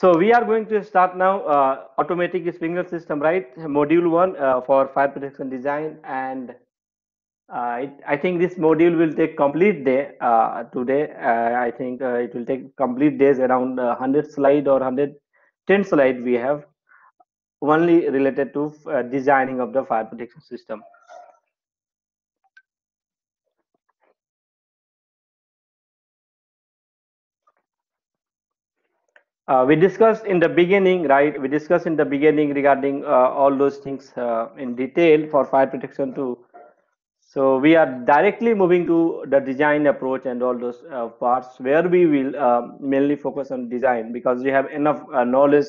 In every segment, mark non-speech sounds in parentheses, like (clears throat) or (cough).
So we are going to start now uh, automatic sprinkler system, right? Module one uh, for fire protection design, and uh, it, I think this module will take complete day uh, today. Uh, I think uh, it will take complete days around 100 slide or 110 slide we have only related to designing of the fire protection system. Uh, we discussed in the beginning, right? We discussed in the beginning regarding uh, all those things uh, in detail for fire protection too. So we are directly moving to the design approach and all those uh, parts where we will um, mainly focus on design because we have enough uh, knowledge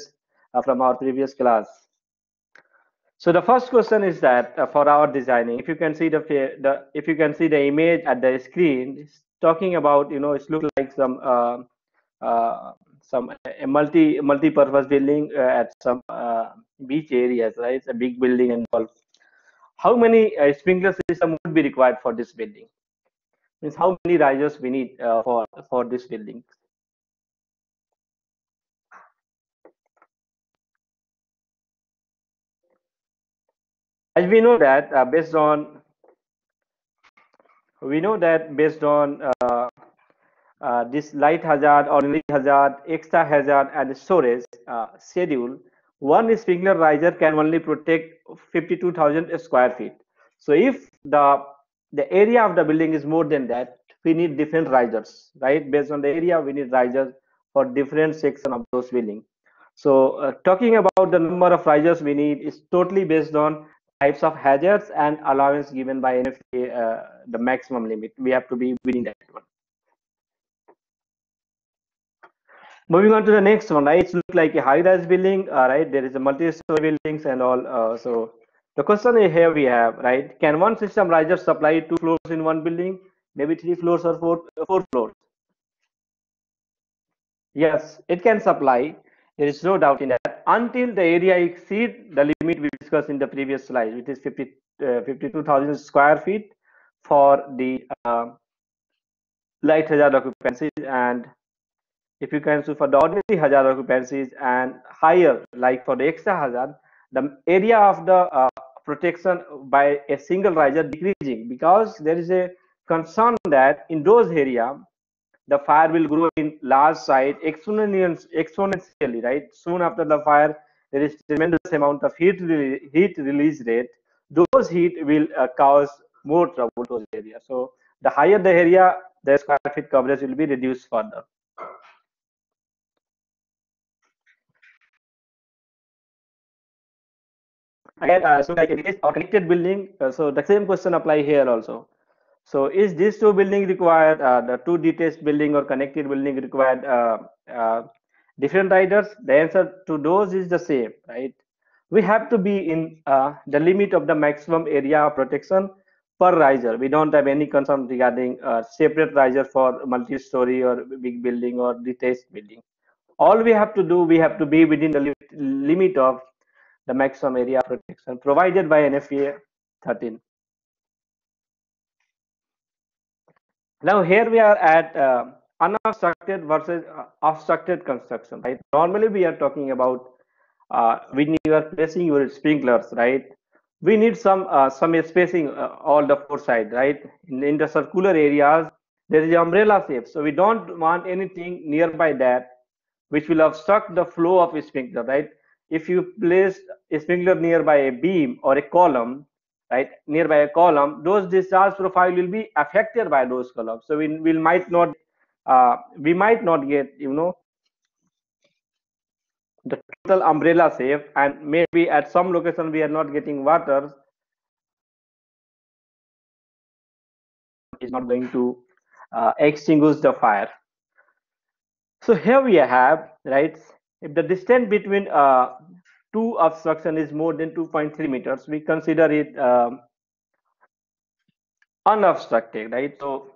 uh, from our previous class. So the first question is that for our designing, if you can see the, the if you can see the image at the screen, it's talking about you know it's look like some some a multi multi-purpose building uh, at some uh, beach areas, right? It's a big building all. How many uh, sprinkler system would be required for this building? Means how many risers we need for for this building? As we know that uh, based on we know that based on uh, uh, this light hazard or hazard, extra hazard, and storage uh, schedule, one sprinkler riser can only protect 52,000 square feet. So if the the area of the building is more than that, we need different risers, right? Based on the area, we need risers for different section of those building. So uh, talking about the number of risers we need is totally based on types of hazards and allowance given by NFPA, uh, the maximum limit. We have to be within that one. Moving on to the next one right? It looks like a high-rise building uh, right? There is a multi-story buildings and all uh, so the question here we have right? Can one system riser supply two floors in one building? Maybe three floors or four uh, four floors. Yes it can supply. There is no doubt in that. Until the area exceed the limit we discussed in the previous slide which is 50 uh, 52000 square feet for the uh, light hazard occupancy and if you can see for the ordinary hazard occupancies and higher like for the extra hazard the area of the uh, protection by a single riser decreasing because there is a concern that in those area the fire will grow in large size exponentially right? Soon after the fire there is tremendous amount of heat re heat release rate. Those heat will uh, cause more trouble to those area. so the higher the area the square feet coverage will be reduced further again uh, so like it is connected building uh, so the same question apply here also. So is this two building required uh, the two detached building or connected building required uh, uh, different risers? The answer to those is the same right? We have to be in uh, the limit of the maximum area of protection per riser. We don't have any concern regarding separate riser for multi-story or big building or detached building. All we have to do we have to be within the limit of the maximum area protection provided by NFPA 13. Now here we are at uh, unobstructed versus uh, obstructed construction, right? Normally we are talking about uh, when you are placing your sprinklers, right? We need some uh, some spacing uh, all the four sides, right? In, in the circular areas, there is umbrella shape, so we don't want anything nearby that which will obstruct the flow of sprinkler, right? If you place a sprinkler nearby a beam or a column right nearby a column those discharge profile will be affected by those columns. So we, we might not uh, we might not get you know the total umbrella safe and maybe at some location we are not getting water. Is not going to uh, extinguish the fire. So here we have right if the distance between uh, two obstruction is more than 2.3 meters, we consider it um, unobstructed, right? So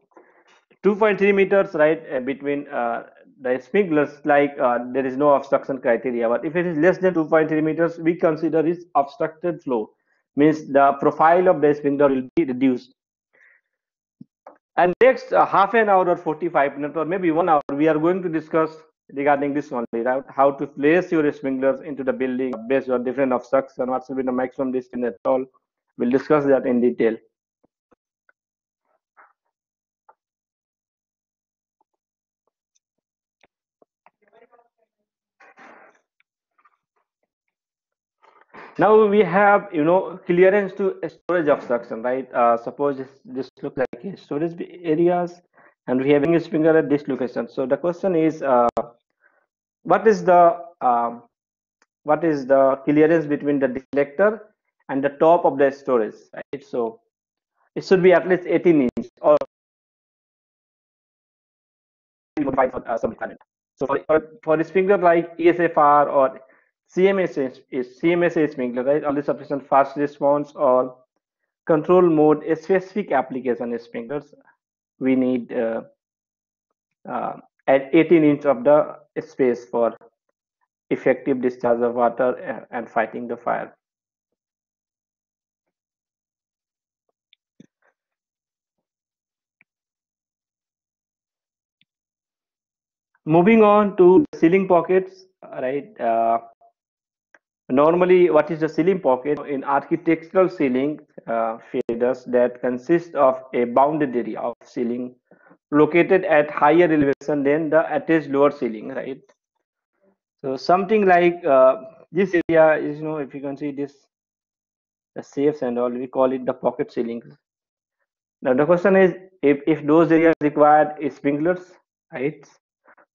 2.3 meters, right, uh, between uh, the sprinklers, like uh, there is no obstruction criteria. But if it is less than 2.3 meters, we consider it obstructed flow. Means the profile of the sprinkler will be reduced. And next uh, half an hour or 45 minutes or maybe one hour, we are going to discuss regarding this only, right? How to place your sprinklers into the building based on different obstructions and what should be the maximum distance at all. We'll discuss that in detail. now we have you know clearance to storage obstruction right uh, suppose this, this looks like storage areas and we have a sprinkler at this location so the question is uh, what is the um, what is the clearance between the deflector and the top of the storage right so it should be at least 18 inch or uh, some so for, for, a sprinkler like ESFR or CMSA is CMSA sprinkler, right? Early suppression fast response or control mode specific application sprinklers. We need uh, uh, at 18 inch of the space for effective discharge of water and fighting the fire. Moving on to ceiling pockets, right? Uh, Normally, what is the ceiling pocket? In architectural ceiling uh, features that consist of a bounded area of ceiling located at higher elevation than the attached lower ceiling, right? So something like uh, this area is, you know, if you can see this, the safes and all, we call it the pocket ceilings. Now the question is, if, if those areas require sprinklers, right?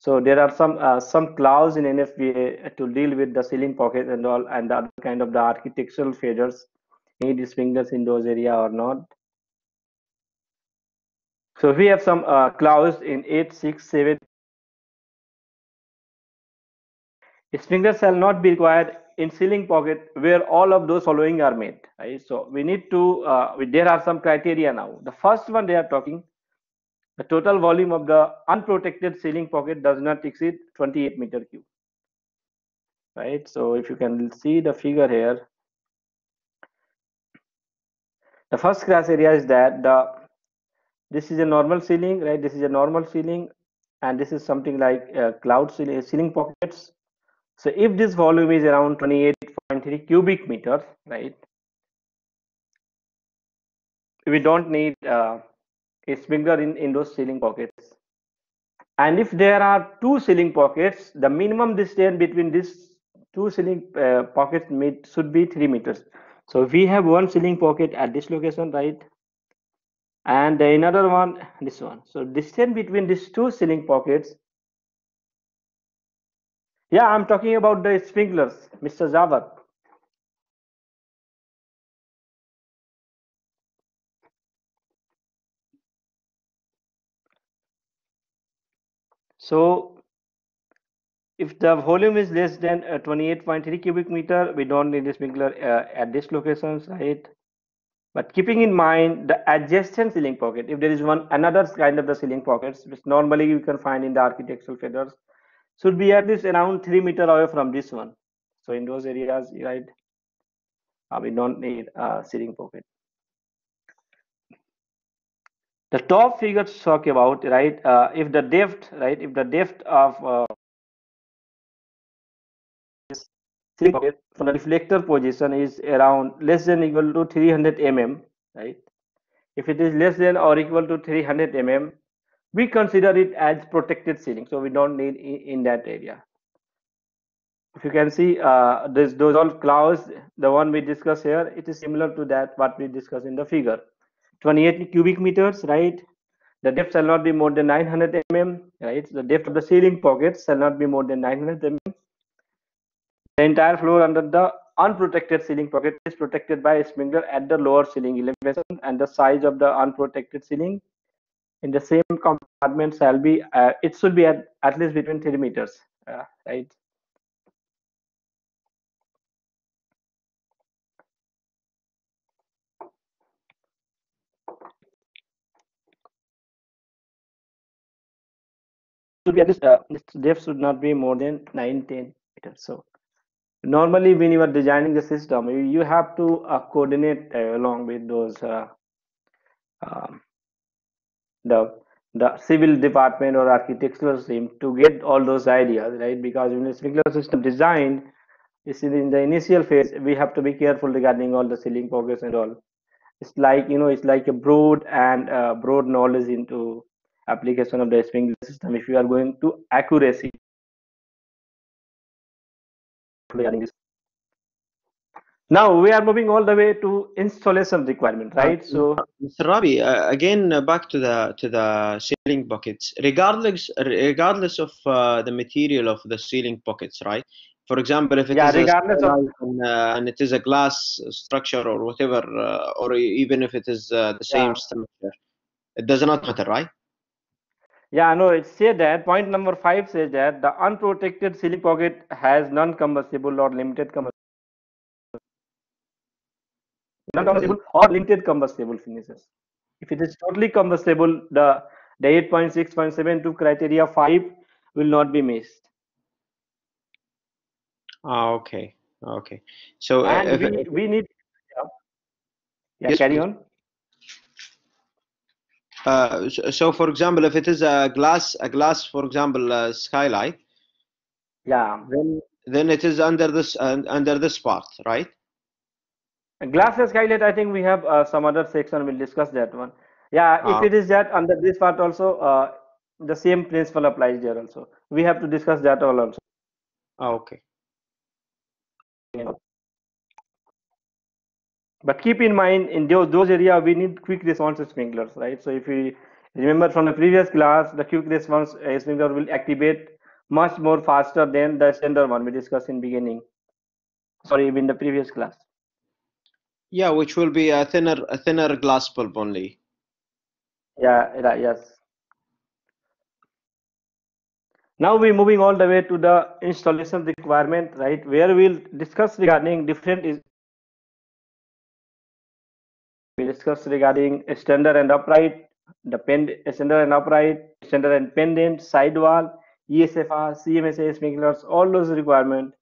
So there are some uh, some clause in NFPA to deal with the ceiling pocket and all and the other kind of the architectural features. Need sprinklers in those area or not. So we have some uh, clause in 867. Sprinklers shall not be required in ceiling pocket where all of those following are made. Right? So we need to, uh, there are some criteria now. The first one they are talking the total volume of the unprotected ceiling pocket does not exceed 28 meter cube. Right, so if you can see the figure here, the first criteria is that the this is a normal ceiling, right? This is a normal ceiling, and this is something like uh, cloud ceiling, ceiling pockets. So if this volume is around 28.3 cubic meters, right? We don't need uh, a sprinkler in, in those ceiling pockets. And if there are two ceiling pockets, the minimum distance between these two ceiling uh, pockets should be three meters. So we have one ceiling pocket at this location, right? And another one, this one. So distance between these two ceiling pockets. Yeah, I'm talking about the sprinklers, Mr. Jawad. So if the volume is less than uh, 28.3 cubic meter, we don't need a sprinkler uh, at this locations, right? But keeping in mind the adjacent ceiling pocket, if there is one another kind of the ceiling pockets, which normally you can find in the architectural features, should be at least around three meter away from this one. So in those areas, right, uh, we don't need a ceiling pocket the top figures talk about right uh, if the depth right if the depth of uh, from the deflector position is around less than equal to 300 mm right if it is less than or equal to 300 mm we consider it as protected ceiling so we don't need in, in that area if you can see uh, this those all clouds the one we discuss here it is similar to that what we discuss in the figure 28 cubic meters, right? The depth shall not be more than 900 mm, right? The depth of the ceiling pockets shall not be more than 900 mm. The entire floor under the unprotected ceiling pocket is protected by a sprinkler at the lower ceiling elevation and the size of the unprotected ceiling in the same compartment shall be, uh, it should be at, at least between 3 meters, uh, right? should be at least uh, depth should not be more than 9 10 meters so normally when you are designing the system you, you have to uh, coordinate uh, along with those uh, um, the the civil department or architectural team to get all those ideas, right? Because when a sprinkler system design is in the initial phase, we have to be careful regarding all the ceiling pockets and all. It's like you know, it's like a broad and uh, broad knowledge into application of the sprinkler system. If you are going to accuracy regarding this now we are moving all the way to installation requirement, uh, right? Uh, so, Mr. Rabi, uh, again uh, back to the to the ceiling pockets. Regardless, regardless of uh, the material of the ceiling pockets, right? For example, if it yeah, is regardless of, and, uh, and, it is a glass structure or whatever, or even if it is the same yeah. structure, it does not matter, right? Yeah, no, it said that point number five says that the unprotected ceiling pocket has non-combustible or limited combustible non-combustible or limited combustible finishes. If it is totally combustible, the, the 8.6.72 criteria 5 will not be missed. Ah, okay. Okay. So uh, and we, we need yeah, yeah yes, carry please. on. Uh, so, so, for example, if it is a glass, a glass, for example, uh, skylight, yeah, then then it is under this uh, under this part, right? Glasses skylight, I think we have uh, some other section. We'll discuss that one. Yeah, if ah. it is that under this part also, uh, the same principle applies there also. We have to discuss that all also. Ah, okay. But keep in mind, in those, those area, we need quick response sprinklers, right? So if we remember from the previous class, the quick response uh, sprinkler will activate much more faster than the standard one we discussed in beginning. Sorry, in the previous class. Yeah, which will be a thinner a thinner glass bulb only. Yeah, yes. Now we're moving all the way to the installation requirement, right? Where we'll discuss regarding different we discuss regarding standard and upright, the pend standard and upright, standard and pendant, sidewall, ESFR, CMSA sprinklers, all those requirements.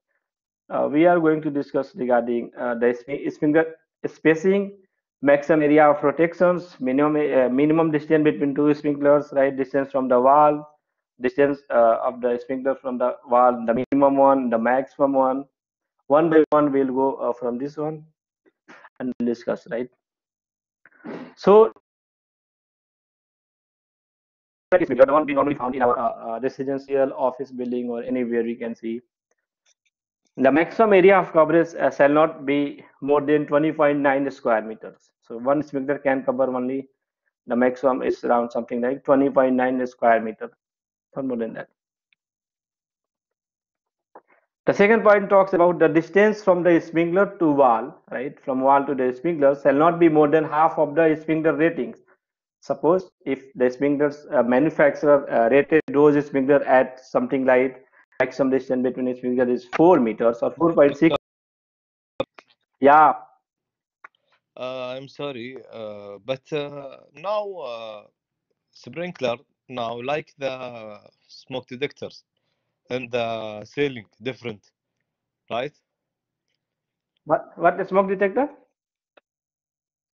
Uh, we are going to discuss regarding uh, the sprinkler spacing, maximum area of protections, minimum uh, minimum distance between two sprinklers, right? Distance from the wall, distance uh, of the sprinkler from the wall, the minimum one, the maximum one. One by one, we'll go uh, from this one and discuss, right? So, the one we normally found in our uh, uh, residential office building or anywhere we can see the maximum area of coverage uh, shall not be more than 20.9 square meters. So one sprinkler can cover only the maximum is around something like 20.9 square meter, not more than that. The second point talks about the distance from the sprinkler to wall, right? From wall to the sprinkler shall not be more than half of the sprinkler ratings. Suppose if the sprinklers uh, manufacturer uh, rated those sprinkler at something like maximum distance between finger is 4 meters or 4.6 yeah uh, i'm sorry uh, but uh, now uh, sprinkler now like the smoke detectors and the ceiling different right what what the smoke detector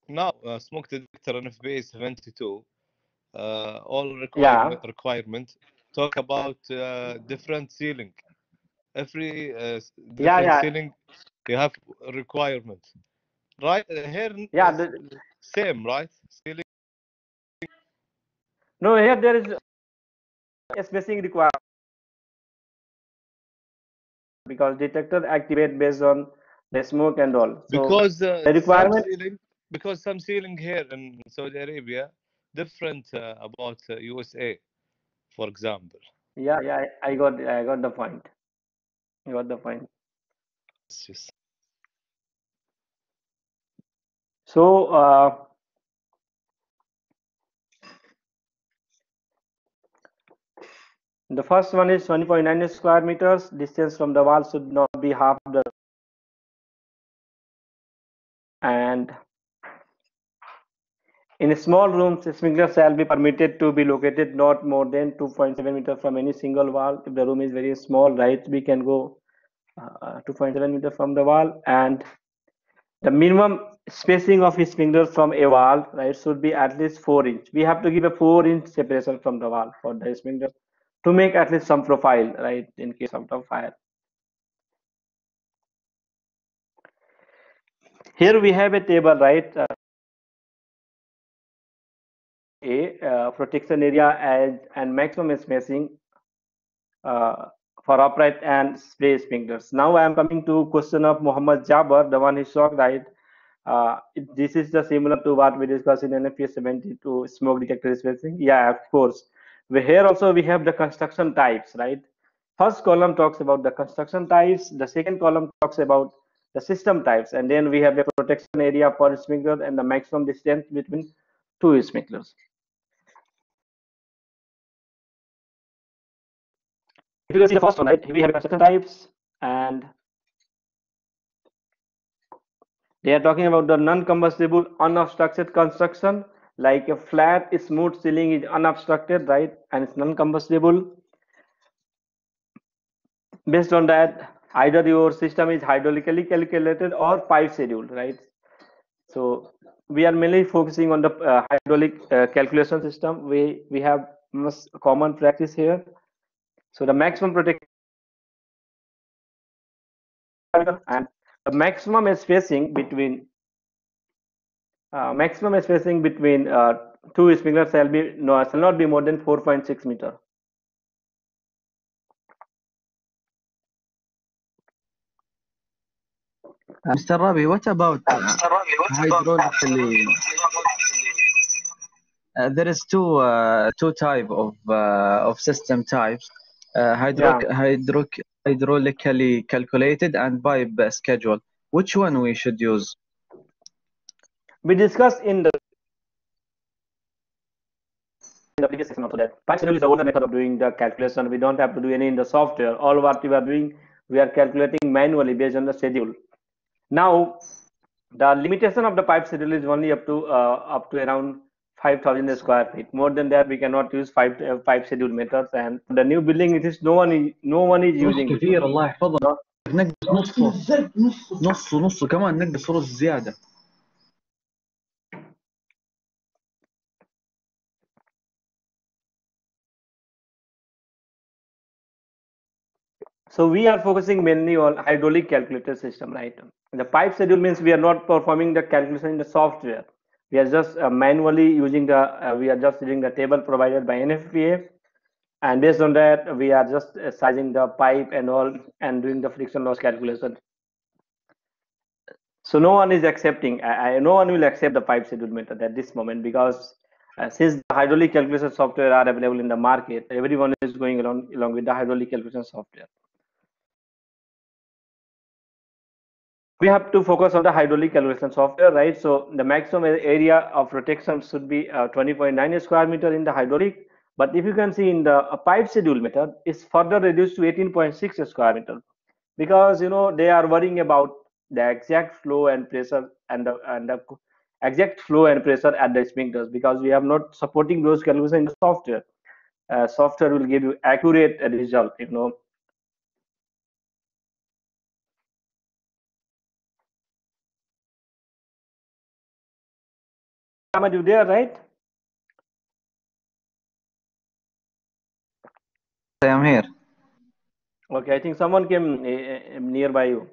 now uh, smoke detector nfpa 72 uh, all requirement, yeah. requirement talk about uh, different ceiling. Every uh, different yeah, yeah. ceiling, you have requirement, right? Uh, here, yeah, the, same, right? Ceiling. No, here there is a spacing requirement because detector activate based on the smoke and all. So because uh, the requirement. Ceiling, because some ceiling here in Saudi Arabia different uh, about USA for example. Yeah, yeah, I got, I got the point. I got the point. Yes. So, uh, the first one is 20.9 square meters. Distance from the wall should not be half the and in small rooms, sprinklers shall be permitted to be located not more than 2.7 meters from any single wall. If the room is very small, right, we can go uh, 2.7 meters from the wall. And the minimum spacing of fingers from a wall, right, should be at least four inch. We have to give a four inch separation from the wall for the finger to make at least some profile, right, in case of fire. Here we have a table, right? Uh, a uh, protection area and, and maximum spacing uh, for upright and spray sprinklers. Now I am coming to question of Muhammad Jabbar, the one he shot right. Uh, this is the similar to what we discussed in NFPA 72 smoke detector spacing. Yeah, of course. Here also we have the construction types, right? First column talks about the construction types. The second column talks about the system types, and then we have the protection area for sprinkler and the maximum distance between two sprinklers. If you can see the first one, right? We have construction types and they are talking about the non-combustible unobstructed construction like a flat smooth ceiling is unobstructed right? And it's non-combustible. Based on that either your system is hydraulically calculated or pipe scheduled right? So we are mainly focusing on the uh, hydraulic uh, calculation system. We we have most common practice here. So the maximum protection and the maximum spacing between uh, maximum spacing between uh, two sprinklers shall be no shall not be more than 4.6 meter. Mr. Rabi, what about uh, hydraulically? Uh, there is two uh, two type of uh, of system types uh, hydro Yeah. hydro hydraulically calculated and pipe schedule. Which one we should use? We discussed in the in the previous section also that pipe schedule is the older method of doing the calculation. We don't have to do any in the software. All what we are doing, we are calculating manually based on the schedule. Now, the limitation of the pipe schedule is only up to uh, up to around 5,000 square feet. More than that, we cannot use five uh, pipe schedule methods. And the new building, it is no one is no one is using. كثير الله نقص نصه نصه نصه كمان نقص فرص زياده So we are focusing mainly on hydraulic calculator system, right? The pipe schedule means we are not performing the calculation in the software. We are just uh, manually using the, uh, we are just using the table provided by NFPA. And based on that, we are just uh, sizing the pipe and all and doing the friction loss calculation. So no one is accepting, I, I, no one will accept the pipe schedule method at this moment because uh, since the hydraulic calculation software are available in the market, everyone is going along, along with the hydraulic calculation software. We have to focus on the hydraulic calculation software, right? So the maximum area of protection should be uh, 20.9 square meter in the hydraulic. But if you can see in the uh, pipe schedule method, is further reduced to 18.6 square meter because you know they are worrying about the exact flow and pressure and the and the exact flow and pressure at the sprinklers because we have not supporting those calculations in the software. Uh, software will give you accurate result, you know, Ahmad, you there, right? I am here. Okay, I think someone came uh, nearby you.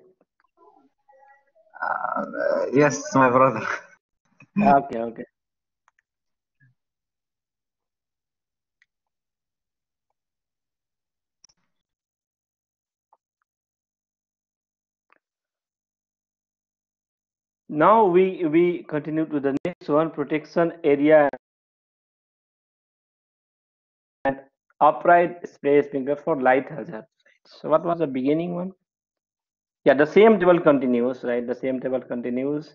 Uh, yes, my brother. Okay, okay. Now we we continue to the next one, protection area and upright spray sprinkler for light hazard. So what was the beginning one? Yeah, the same table continues, right? The same table continues.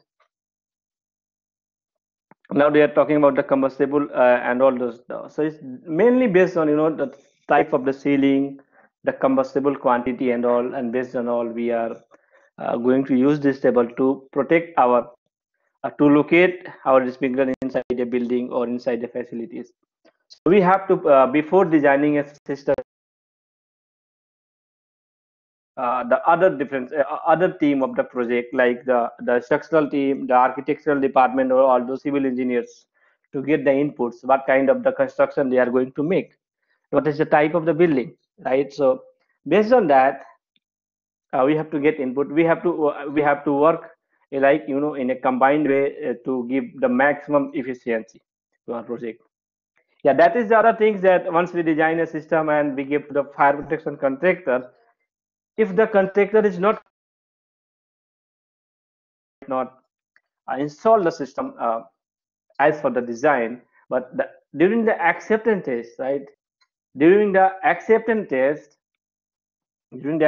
Now they are talking about the combustible uh, and all those. So it's mainly based on you know the type of the ceiling, the combustible quantity and all, and based on all we are uh, going to use this table to protect our uh, to locate our sprinkler inside a building or inside the facilities. So we have to uh, before designing a system uh, the other different uh, other team of the project like the the structural team the architectural department or all those civil engineers to get the inputs what kind of the construction they are going to make what is the type of the building right so based on that uh, we have to get input. We have to uh, we have to work uh, like you know in a combined way uh, to give the maximum efficiency to our project. Yeah that is the other things that once we design a system and we give the fire protection contractor if the contractor is not not uh, install the system uh, as for the design but the, during the acceptance test right? During the acceptance test during the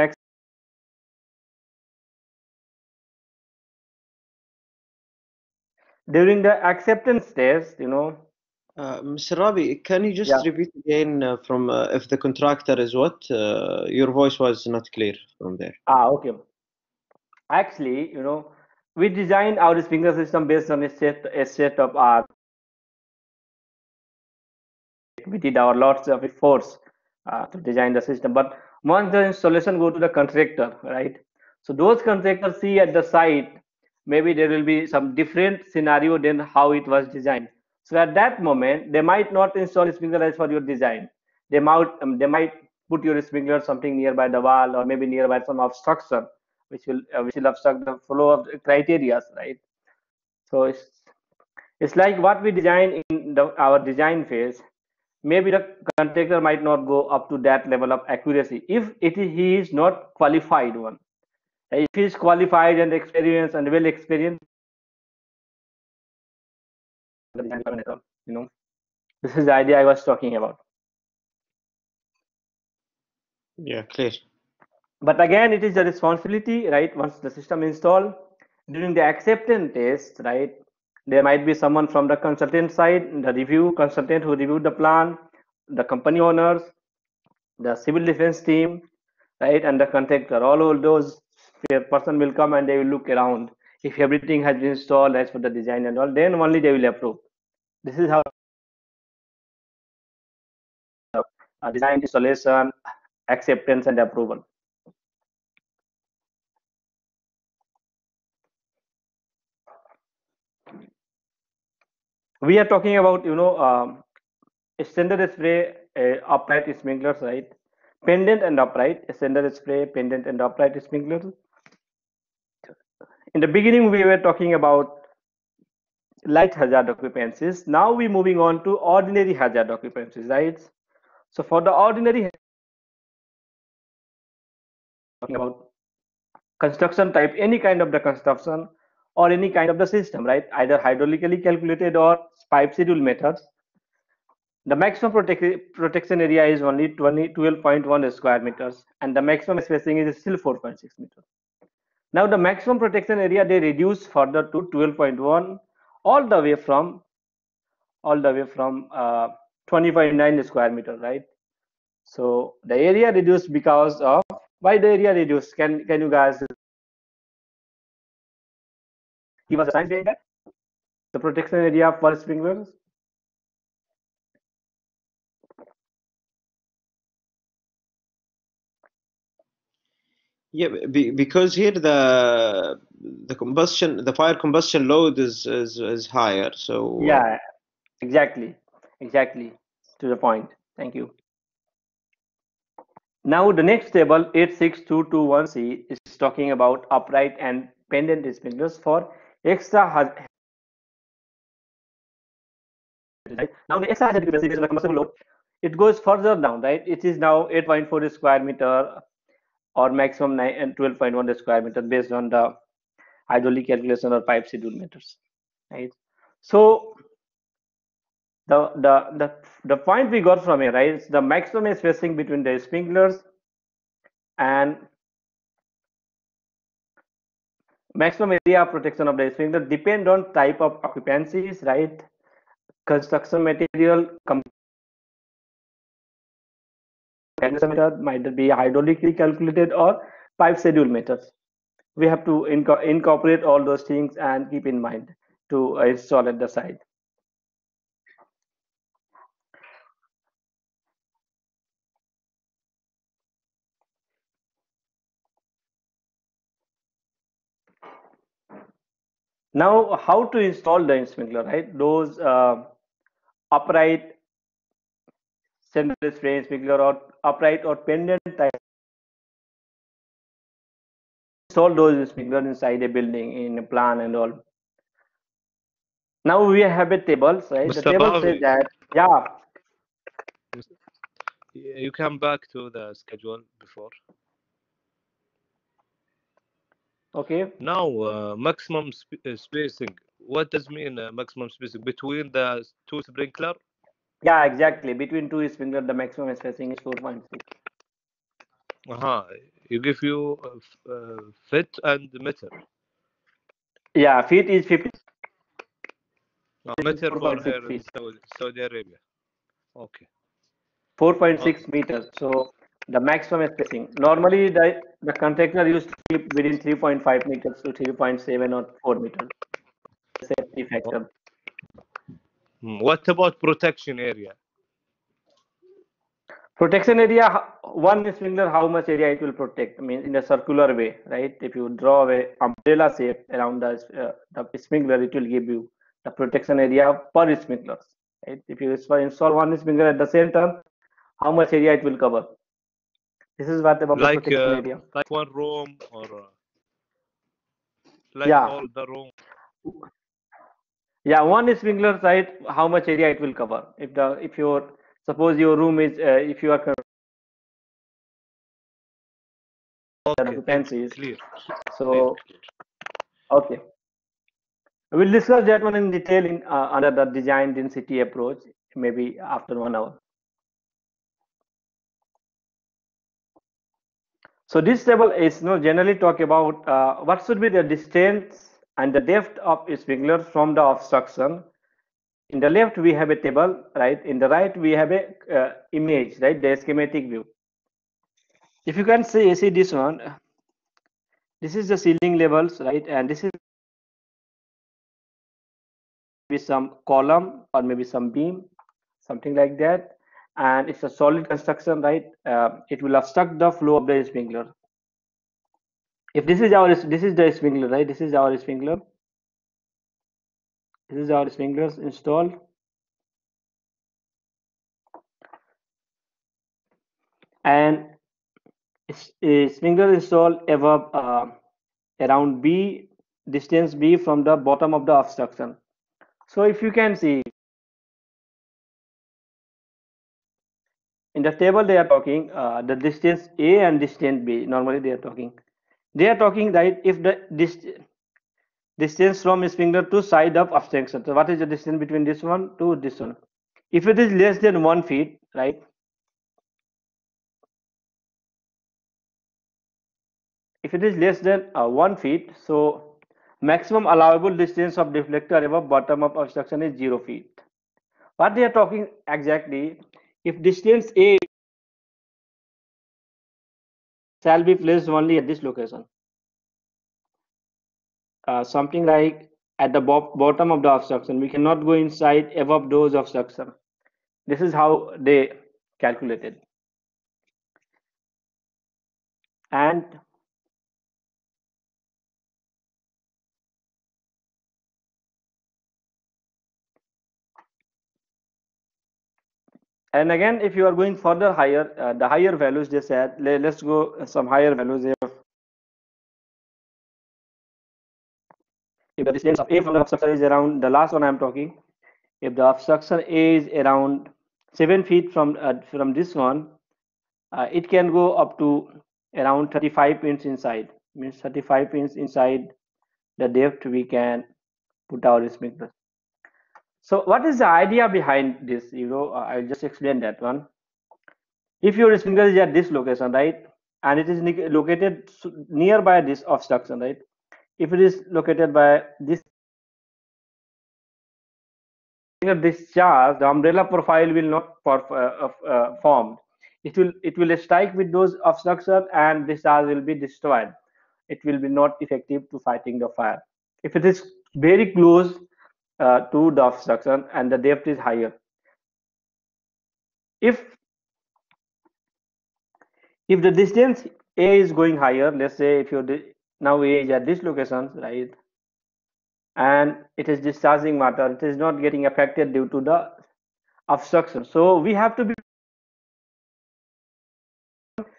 during the acceptance test you know uh, Mr. Rabi, can you just Yeah. repeat again uh, from uh, if the contractor is what? Uh, your voice was not clear from there. ah okay actually you know we designed our sprinkler system based on a set a set of our we did our lots of efforts uh, to design the system but once the installation go to the contractor right so those contractors see at the site maybe there will be some different scenario than how it was designed. So at that moment they might not install sprinkler as for your design. They might um, they might put your sprinkler something nearby the wall or maybe nearby some obstruction which will uh, which will obstruct the flow of the criteria right? So it's it's like what we design in the our design phase. Maybe the contractor might not go up to that level of accuracy if it is, he is not qualified one if he is qualified and experienced and well experienced. You know this is the idea i was talking about. Yeah, clear. but again it is the responsibility right? Once the system installed during the acceptance test right there might be someone from the consultant side the review consultant who reviewed the plan the company owners the civil defense team right? And the contractor all of those person will come and they will look around. If everything has been installed as per the design and all then only they will approve. This is how uh, design installation acceptance and approval. We are talking about you know um, standard spray uh, upright sprinklers right? Pendant and upright standard spray pendant and upright sprinklers in the beginning we were talking about light hazard occupancies. Now we're moving on to ordinary hazard occupancies right? So for the ordinary talking about construction type any kind of the construction or any kind of the system right? Either hydraulically calculated or pipe schedule methods. The maximum protect protection area is only 20 12.1 square meters and the maximum spacing is still 4.6 meters now the maximum protection area they reduce further to 12.1 all the way from all the way from uh, 20.9 square meter right? So the area reduced because of why the area reduced? Can can you guys give us a science behind the protection area for sprinklers Yeah, be, because here the the combustion, the fire combustion load is is, is higher. So yeah exactly exactly to the point thank you now the next table 86221c is talking about upright and pendant sprinklers for extra right? now the extra hazard occupancy on the combustible load it goes further down right it is now 8.4 square meter or maximum 9 uh, and 12.1 square meter based on the hydraulic calculation or pipe schedule meters right? So the the the the point we got from here right is the maximum spacing between the sprinklers and maximum area of protection of the sprinkler depend on type of occupancies right? Construction material guidance method might be hydraulically calculated or pipe schedule methods. We have to inc incorporate all those things and keep in mind to install at the site. Now, how to install the sprinkler, right? Those uh, upright central rain sprinkler or upright or pendant type install those sprinklers inside a building in a plan and all. Now we have a table, right? Mr. The table Rabi. says that, yeah, You come back to the schedule before. okay. Now, uh, maximum sp- uh, spacing. What does mean uh, maximum spacing between the two sprinkler? Yeah, exactly. Between two sprinkler, the maximum spacing is 4.6. Uh-huh. You give you uh, f- uh, fit and meter. Yeah, feet is 50. Uh, meter for 4.6 here in feet. Saudi, Saudi Arabia. Okay. 4.6 meters. So the maximum spacing. Normally, the, the contractor used to keep within 3.5 meters to 3.7 or 4 meters. Safety factor. What about protection area? Protection area, one sprinkler, how much area it will protect? I mean, in a circular way, right? If you draw a umbrella shape around the, uh, the sprinkler, it will give you the protection area per sprinkler, right? If you install one sprinkler at the same time, how much area it will cover? This is what about the Like protection uh, area. like one room or uh, like Yeah. all the room. Yeah, one sprinkler site, how much area it will cover? If the if your suppose your room is uh, if you are Okay, occupancies, clear. so okay. We'll discuss that one in detail in uh, under the design density approach, maybe after one hour. So this table is you know, generally talk about uh, what should be the distance and the depth of sprinkler from the obstruction. In the left we have a table, right? In the right we have a uh, image, right? The schematic view. If you can see, see this one, this is the ceiling levels, right? And this is be some column or maybe some beam, something like that. And it's a solid construction, right? Uh, it will obstruct the flow of the sprinkler. If this is our this is the sprinkler, right? This is our sprinkler. This is our sprinklers installed. And sprinkler installed above uh, around B distance B from the bottom of the obstruction. So if you can see in the table they are talking uh, the distance A and distance B. Normally they are talking. They are talking that if the dist distance from his finger to side of obstruction. So what is the distance between this one to this one? If it is less than one feet, right? If it is less than uh, one feet, so maximum allowable distance of deflector above bottom of obstruction is zero feet. What they are talking exactly, if distance A shall be placed only at this location. Uh, something like at the bo bottom of the obstruction. We cannot go inside above those obstruction. This is how they calculated. And and again, if you are going further higher, uh, the higher values they said, le- let's go some higher values here. If the distance of A from the obstruction is around, the last one I'm talking, if the obstruction A is around seven feet from uh, from this one, uh, it can go up to around 35 pins inside. Means 35 pins inside the depth we can put our sprinkler. So what is the idea behind this? You know, uh, I'll just explain that one. If your sprinkler is at this location, right, and it is located nearby this obstruction, right? If it is located by this this charge, the umbrella profile will not perf- uh, uh, formed. It will it will strike with those obstruction and this charge will be destroyed. It will be not effective to fighting the fire. If it is very close to the obstruction and the depth is higher. If if the distance A is going higher, let's say if you now A is at this location, right? and it is discharging water. It is not getting affected due to the obstruction. So we have to be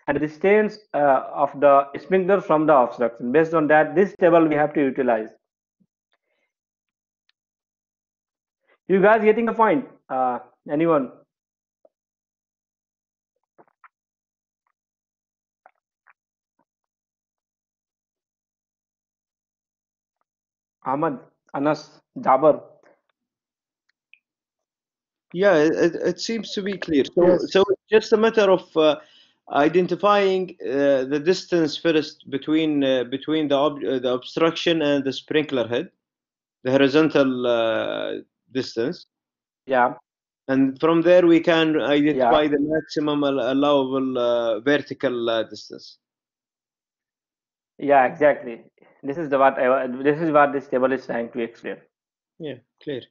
the distance uh, of the sprinkler from the obstruction. Based on that, this table we have to utilize. You guys getting the point? Uh, anyone? Ahmad, Anas, Jabar. Yeah, it, it seems to be clear. So, yes. so it's just a matter of uh, identifying uh, the distance first between uh, between the ob the obstruction and the sprinkler head, the horizontal uh, distance. Yeah. And from there we can identify yeah. the maximum allowable uh, vertical uh, distance. Yeah, exactly. This is the what I, this is what this table is trying to explain. Yeah, clear.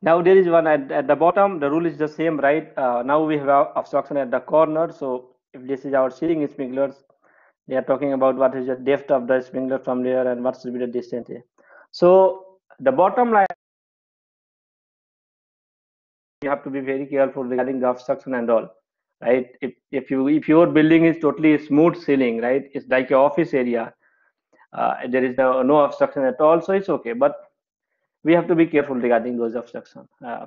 Now there is one at, at the bottom, the rule is the same, right? Uh, now we have obstruction at the corner. So if this is our ceiling sprinklers, they are talking about what is the depth of the sprinkler from there and what should be the distance here. So the bottom line, you have to be very careful regarding the obstruction and all, right? If, if you if your building is totally smooth ceiling, right? It's like your office area. Uh, there is no, no obstruction at all, so it's okay. But we have to be careful regarding those obstruction Uh,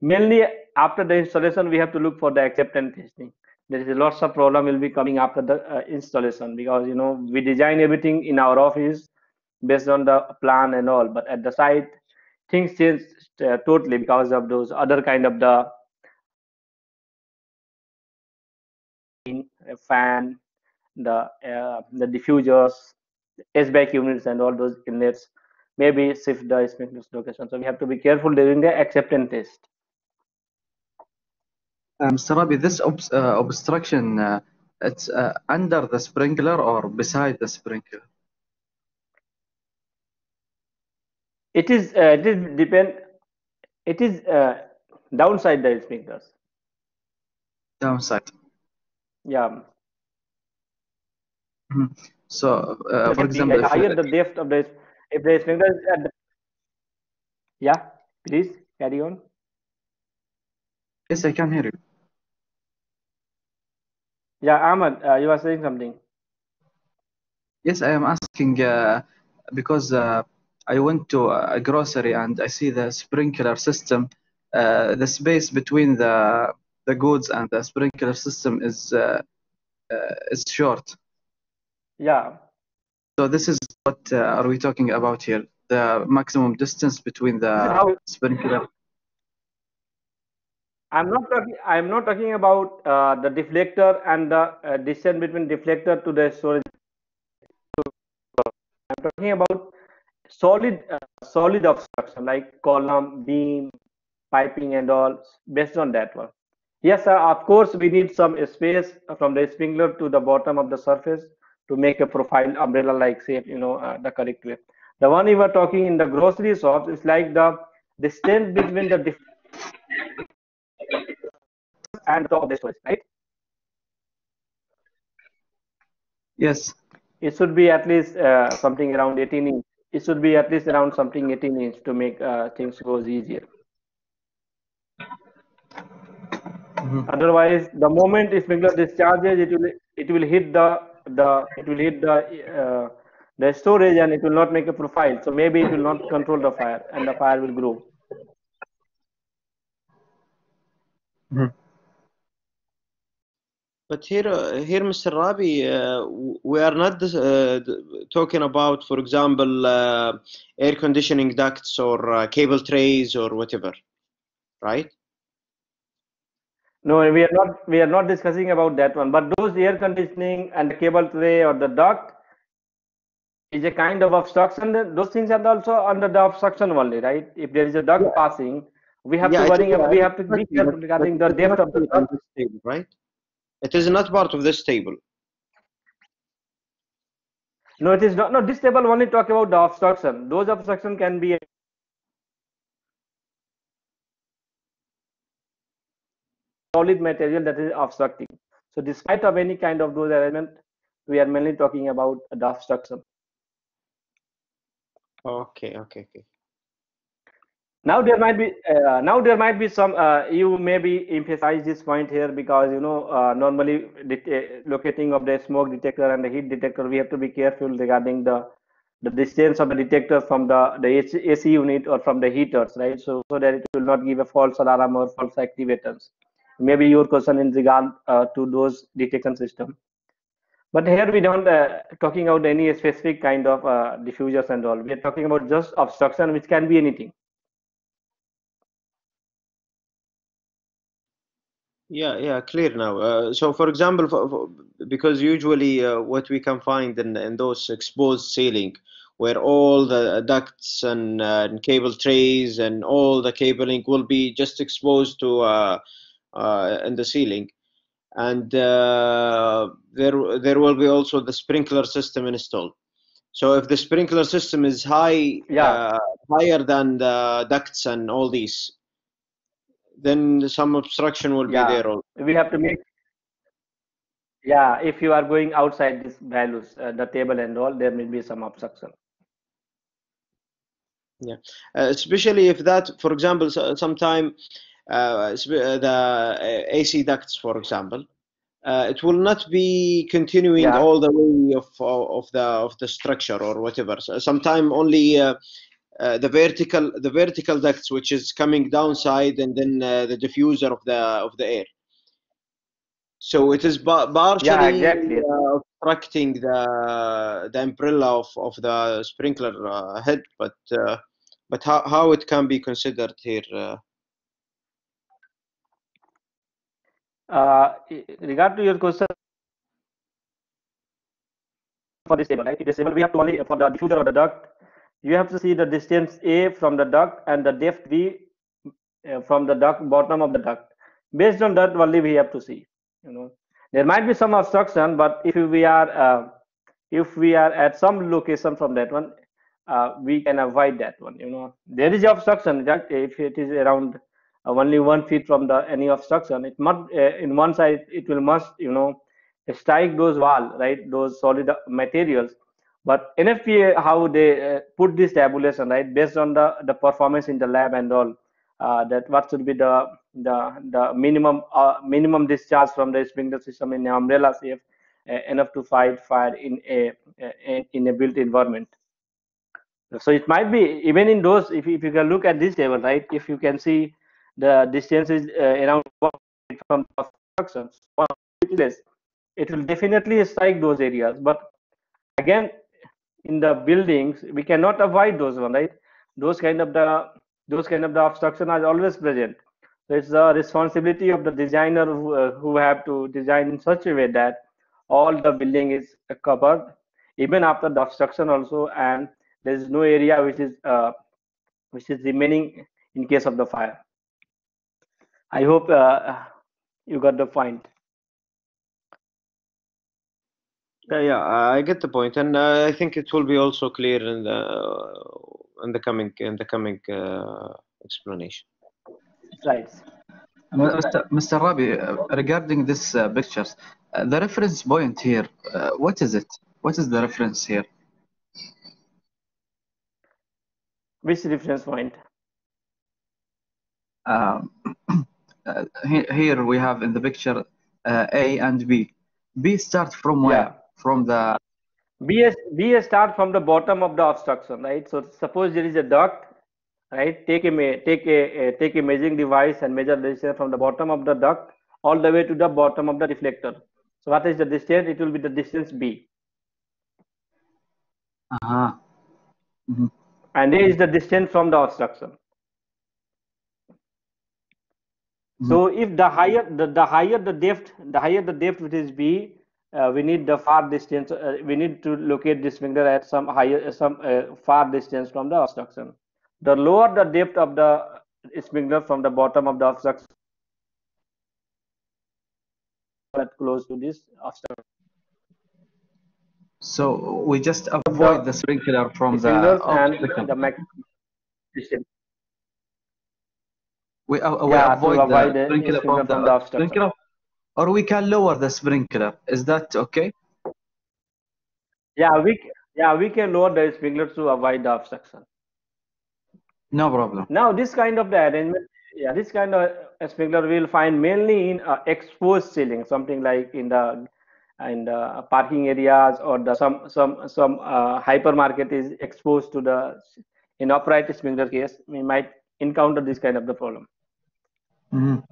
mainly after the installation, we have to look for the acceptance testing. There is lots of problem will be coming after the uh, installation because you know we design everything in our office based on the plan and all, but at the site things change uh, totally because of those other kind of the fan, the uh, the diffusers, HVAC units, and all those inlets maybe shift the sprinkler location. So we have to be careful during the acceptance test. Um, Sarabi, this uh, obstruction, uh, it's uh, under the sprinkler or beside the sprinkler? It is, uh, it is depend, it is uh, downside the sprinklers. Downside. Yeah. Mm -hmm. So, uh, for example, higher the depth of the if the sprinkler is at the, yeah please carry on yes i can hear you yeah ahmad uh, you are saying something yes i am asking uh, because uh, i went to a grocery and i see the sprinkler system uh, the space between the the goods and the sprinkler system is uh, uh, is short yeah so this is what uh, are we talking about here? The maximum distance between the sprinkler. I'm not talking. I'm not talking about uh, the deflector and the uh, distance between deflector to the storage. I'm talking about solid, uh, solid obstruction like column, beam, piping, and all. Based on that one. Yes, sir. Of course, we need some space from the sprinkler to the bottom of the surface to make a profile umbrella like say you know uh, the correct way the one we were talking in the grocery shops is like the distance between the and top of the storage right yes it should be at least uh, something around 18 inch it should be at least around something 18 inch to make uh, things goes easier mm -hmm. otherwise the moment sprinkler discharges it will it will hit the the it will hit the uh, the storage and it will not make a profile so maybe it will not control the fire and the fire will grow mm-hmm. But here, uh, here, Mr. Rabi, uh, we are not uh, talking about, for example, uh, air conditioning ducts or uh, cable trays or whatever, right? No, we are not. We are not discussing about that one. But those air conditioning and the cable tray or the duct is a kind of obstruction. Those things are also under the obstruction only, right? If there is a duct yeah. passing, we have yeah, to worry. We have to be careful regarding the depth of the duct. Right? It is not part of this table. No, it is not. No, this table only talk about the obstruction. Those obstruction can be solid material that is obstructing. So despite of any kind of those arrangement, we are mainly talking about the obstruction. Okay, okay, okay. Now there might be uh, now there might be some uh, you maybe emphasize this point here because you know uh, normally locating of the smoke detector and the heat detector we have to be careful regarding the the distance of the detector from the the AC unit or from the heaters right? So so that it will not give a false alarm or false activators. Maybe your question in regard uh, to those detection system. But here we don't uh, talking about any specific kind of uh, diffusers and all. We are talking about just obstruction which can be anything Yeah, yeah, clear now. Uh, so, for example, for, for, because usually uh, what we can find in, in those exposed ceiling, where all the ducts and, uh, and, cable trays and all the cabling will be just exposed to uh, uh, in the ceiling, and uh, there there will be also the sprinkler system installed. So, if the sprinkler system is high, yeah. higher than the ducts and all these, then some obstruction will yeah. be there also. we have to make yeah if you are going outside these values uh, the table and all there may be some obstruction yeah uh, especially if that for example sometime uh, the ac ducts for example uh, it will not be continuing yeah. all the way of, of the of the structure or whatever so sometime only uh, the vertical the vertical ducts which is coming downside and then uh, the diffuser of the of the air. So it is partially yeah, exactly. uh, obstructing the the umbrella of, of the sprinkler uh, head but uh, but how, how it can be considered here regard to your question for this table right? It is able we have to only for the diffuser of the duct you have to see the distance A from the duct and the depth B uh, from the duct bottom of the duct. Based on that only we have to see. You know, there might be some obstruction, but if we are uh, if we are at some location from that one, uh, we can avoid that one. You know, there is obstruction. That if it is around uh, only one feet from the any obstruction, it must uh, in one side it will must you know strike those wall right those solid materials but NFPA, how they uh, put this tabulation, right, based on the, the performance in the lab and all, uh, that what should be the the the minimum uh, minimum discharge from the sprinkler system in the umbrella safe uh, enough to fight fire in a, a, in a built environment. So it might be even in those if, if you can look at this table, right, if you can see the distance is uh, around from obstructions, it will definitely strike those areas. But again, in the buildings we cannot avoid those one right? Those kind of the those kind of the obstruction are always present. So it's the responsibility of the designer who, uh, who have to design in such a way that all the building is covered even after the obstruction also and there is no area which is uh, which is remaining in case of the fire. I hope uh, you got the point yeah, yeah, I get the point, and uh, I think it will be also clear in the in the coming in the coming uh, explanation. Right. Mr. Mr. Rabi, uh, regarding this uh, pictures, uh, the reference point here, uh, what is it? What is the reference here? Which reference point? Um, (clears throat) here we have in the picture A and B. B start from where? Yeah from the BS BS start from the bottom of the obstruction, right? So suppose there is a duct, right? Take a take a, a take a measuring device and measure the distance from the bottom of the duct all the way to the bottom of the deflector. So what is the distance? It will be the distance B. Uh-huh. Mm -hmm. And A is the distance from the obstruction. Mm -hmm. So if the higher the, the higher the depth, the higher the depth which is B, uh, we need the far distance uh, we need to locate this finger at some higher some uh, far distance from the obstruction. The lower the depth of the sprinkler from the bottom of the obstruction close to this obstruction. So we just avoid the, the sprinkler from the, and the distance we, uh, we yeah, avoid, avoid the, sprinkler from, from the, the sprinkler or we can lower the sprinkler. Is that okay? Yeah, we Yeah, we can lower the sprinkler to avoid the obstruction. No problem. Now, this kind of the arrangement, yeah, this kind of sprinkler we'll find mainly in uh, exposed ceiling, something like in the in the parking areas or the some some some uh, hypermarket is exposed to the in upright sprinkler case, we might encounter this kind of the problem. Mm -hmm.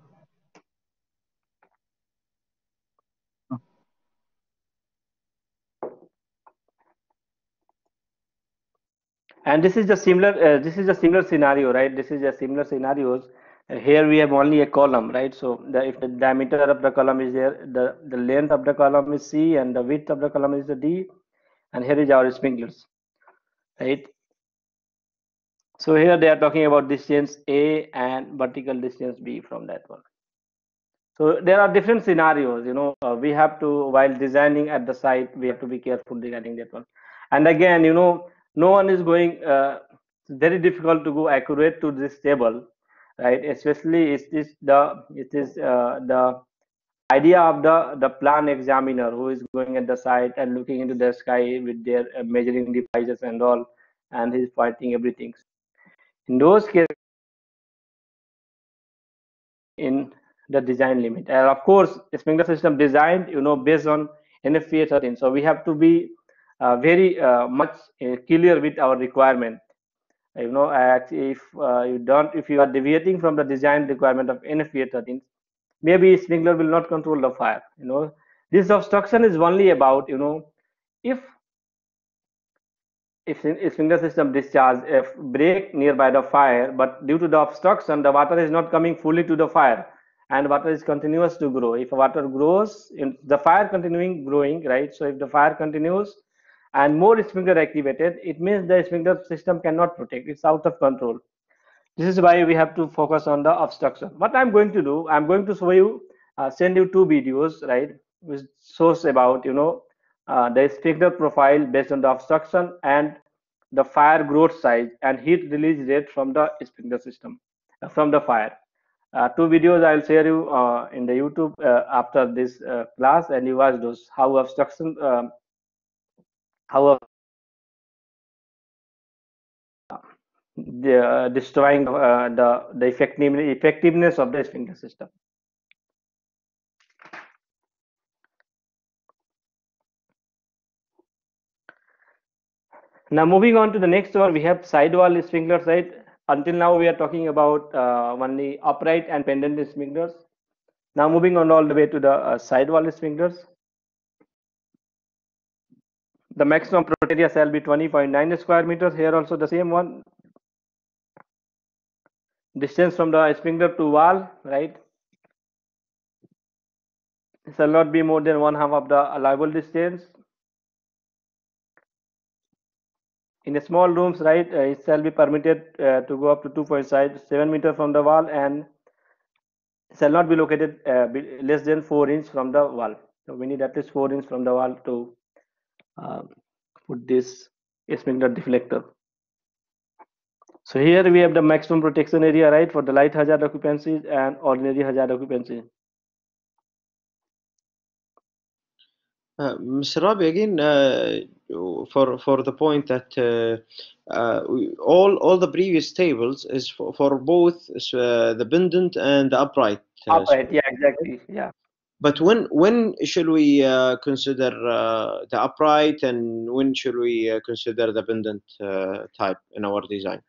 And this is the similar uh, this is a similar scenario right? This is a similar scenarios. Uh, here we have only a column right? So the, if the diameter of the column is there the the length of the column is c and the width of the column is the d. And here is our sprinklers right? So here they are talking about distance a and vertical distance b from that one. So there are different scenarios you know. Uh, we have to while designing at the site we have to be careful regarding that one. And again you know no one is going uh, very difficult to go accurate to this table right? Especially is this the it is uh, the idea of the the plan examiner who is going at the site and looking into the sky with their uh, measuring devices and all and he's pointing everything. In those cases in the design limit. And of course sprinkler system designed you know based on NFPA 13 so we have to be uh, very uh, much uh, clear with our requirement. You know if you don't if you are deviating from the design requirement of NFPA 13 maybe sprinkler will not control the fire you know. This obstruction is only about you know if if sprinkler system discharge if break nearby the fire but due to the obstruction the water is not coming fully to the fire and water is continuous to grow. If water grows in the fire continuing growing right so if the fire continues and more sprinkler activated, it means the sprinkler system cannot protect. It's out of control. This is why we have to focus on the obstruction. What I'm going to do, I'm going to show you, uh, send you two videos, right, which shows about, you know, uh, the sprinkler profile based on the obstruction and the fire growth size and heat release rate from the sprinkler system, uh, from the fire. Uh, two videos I'll share you uh, in the YouTube uh, after this class and you watch those, how obstruction um, how the, uh, destroying uh, the the effectiveness effectiveness of the sprinkler system. Now moving on to the next one, we have sidewall sprinklers, right? Until now, we are talking about uh, only upright and pendant sprinklers. Now moving on all the way to the uh, sidewall sprinklers the maximum plot area shall be 20.9 square meters. Here also the same one. Distance from the sprinkler to wall right? It shall not be more than one half of the allowable distance. In the small rooms right uh, it shall be permitted uh, to go up to 2.7 meter from the wall and shall not be located uh, less than 4 inch from the wall. So we need at least 4 inch from the wall to uh, put this sprinkler deflector. So here we have the maximum protection area, right, for the light hazard occupancies and ordinary hazard occupancy. Uh, Mr. Rabi, again, uh, for for the point that uh, uh, all all the previous tables is for, for both uh, the pendant and the upright. Uh, upright, yeah, exactly, yeah. But when when should we uh, consider uh, the upright and when should we uh, consider the pendant uh, type in our design?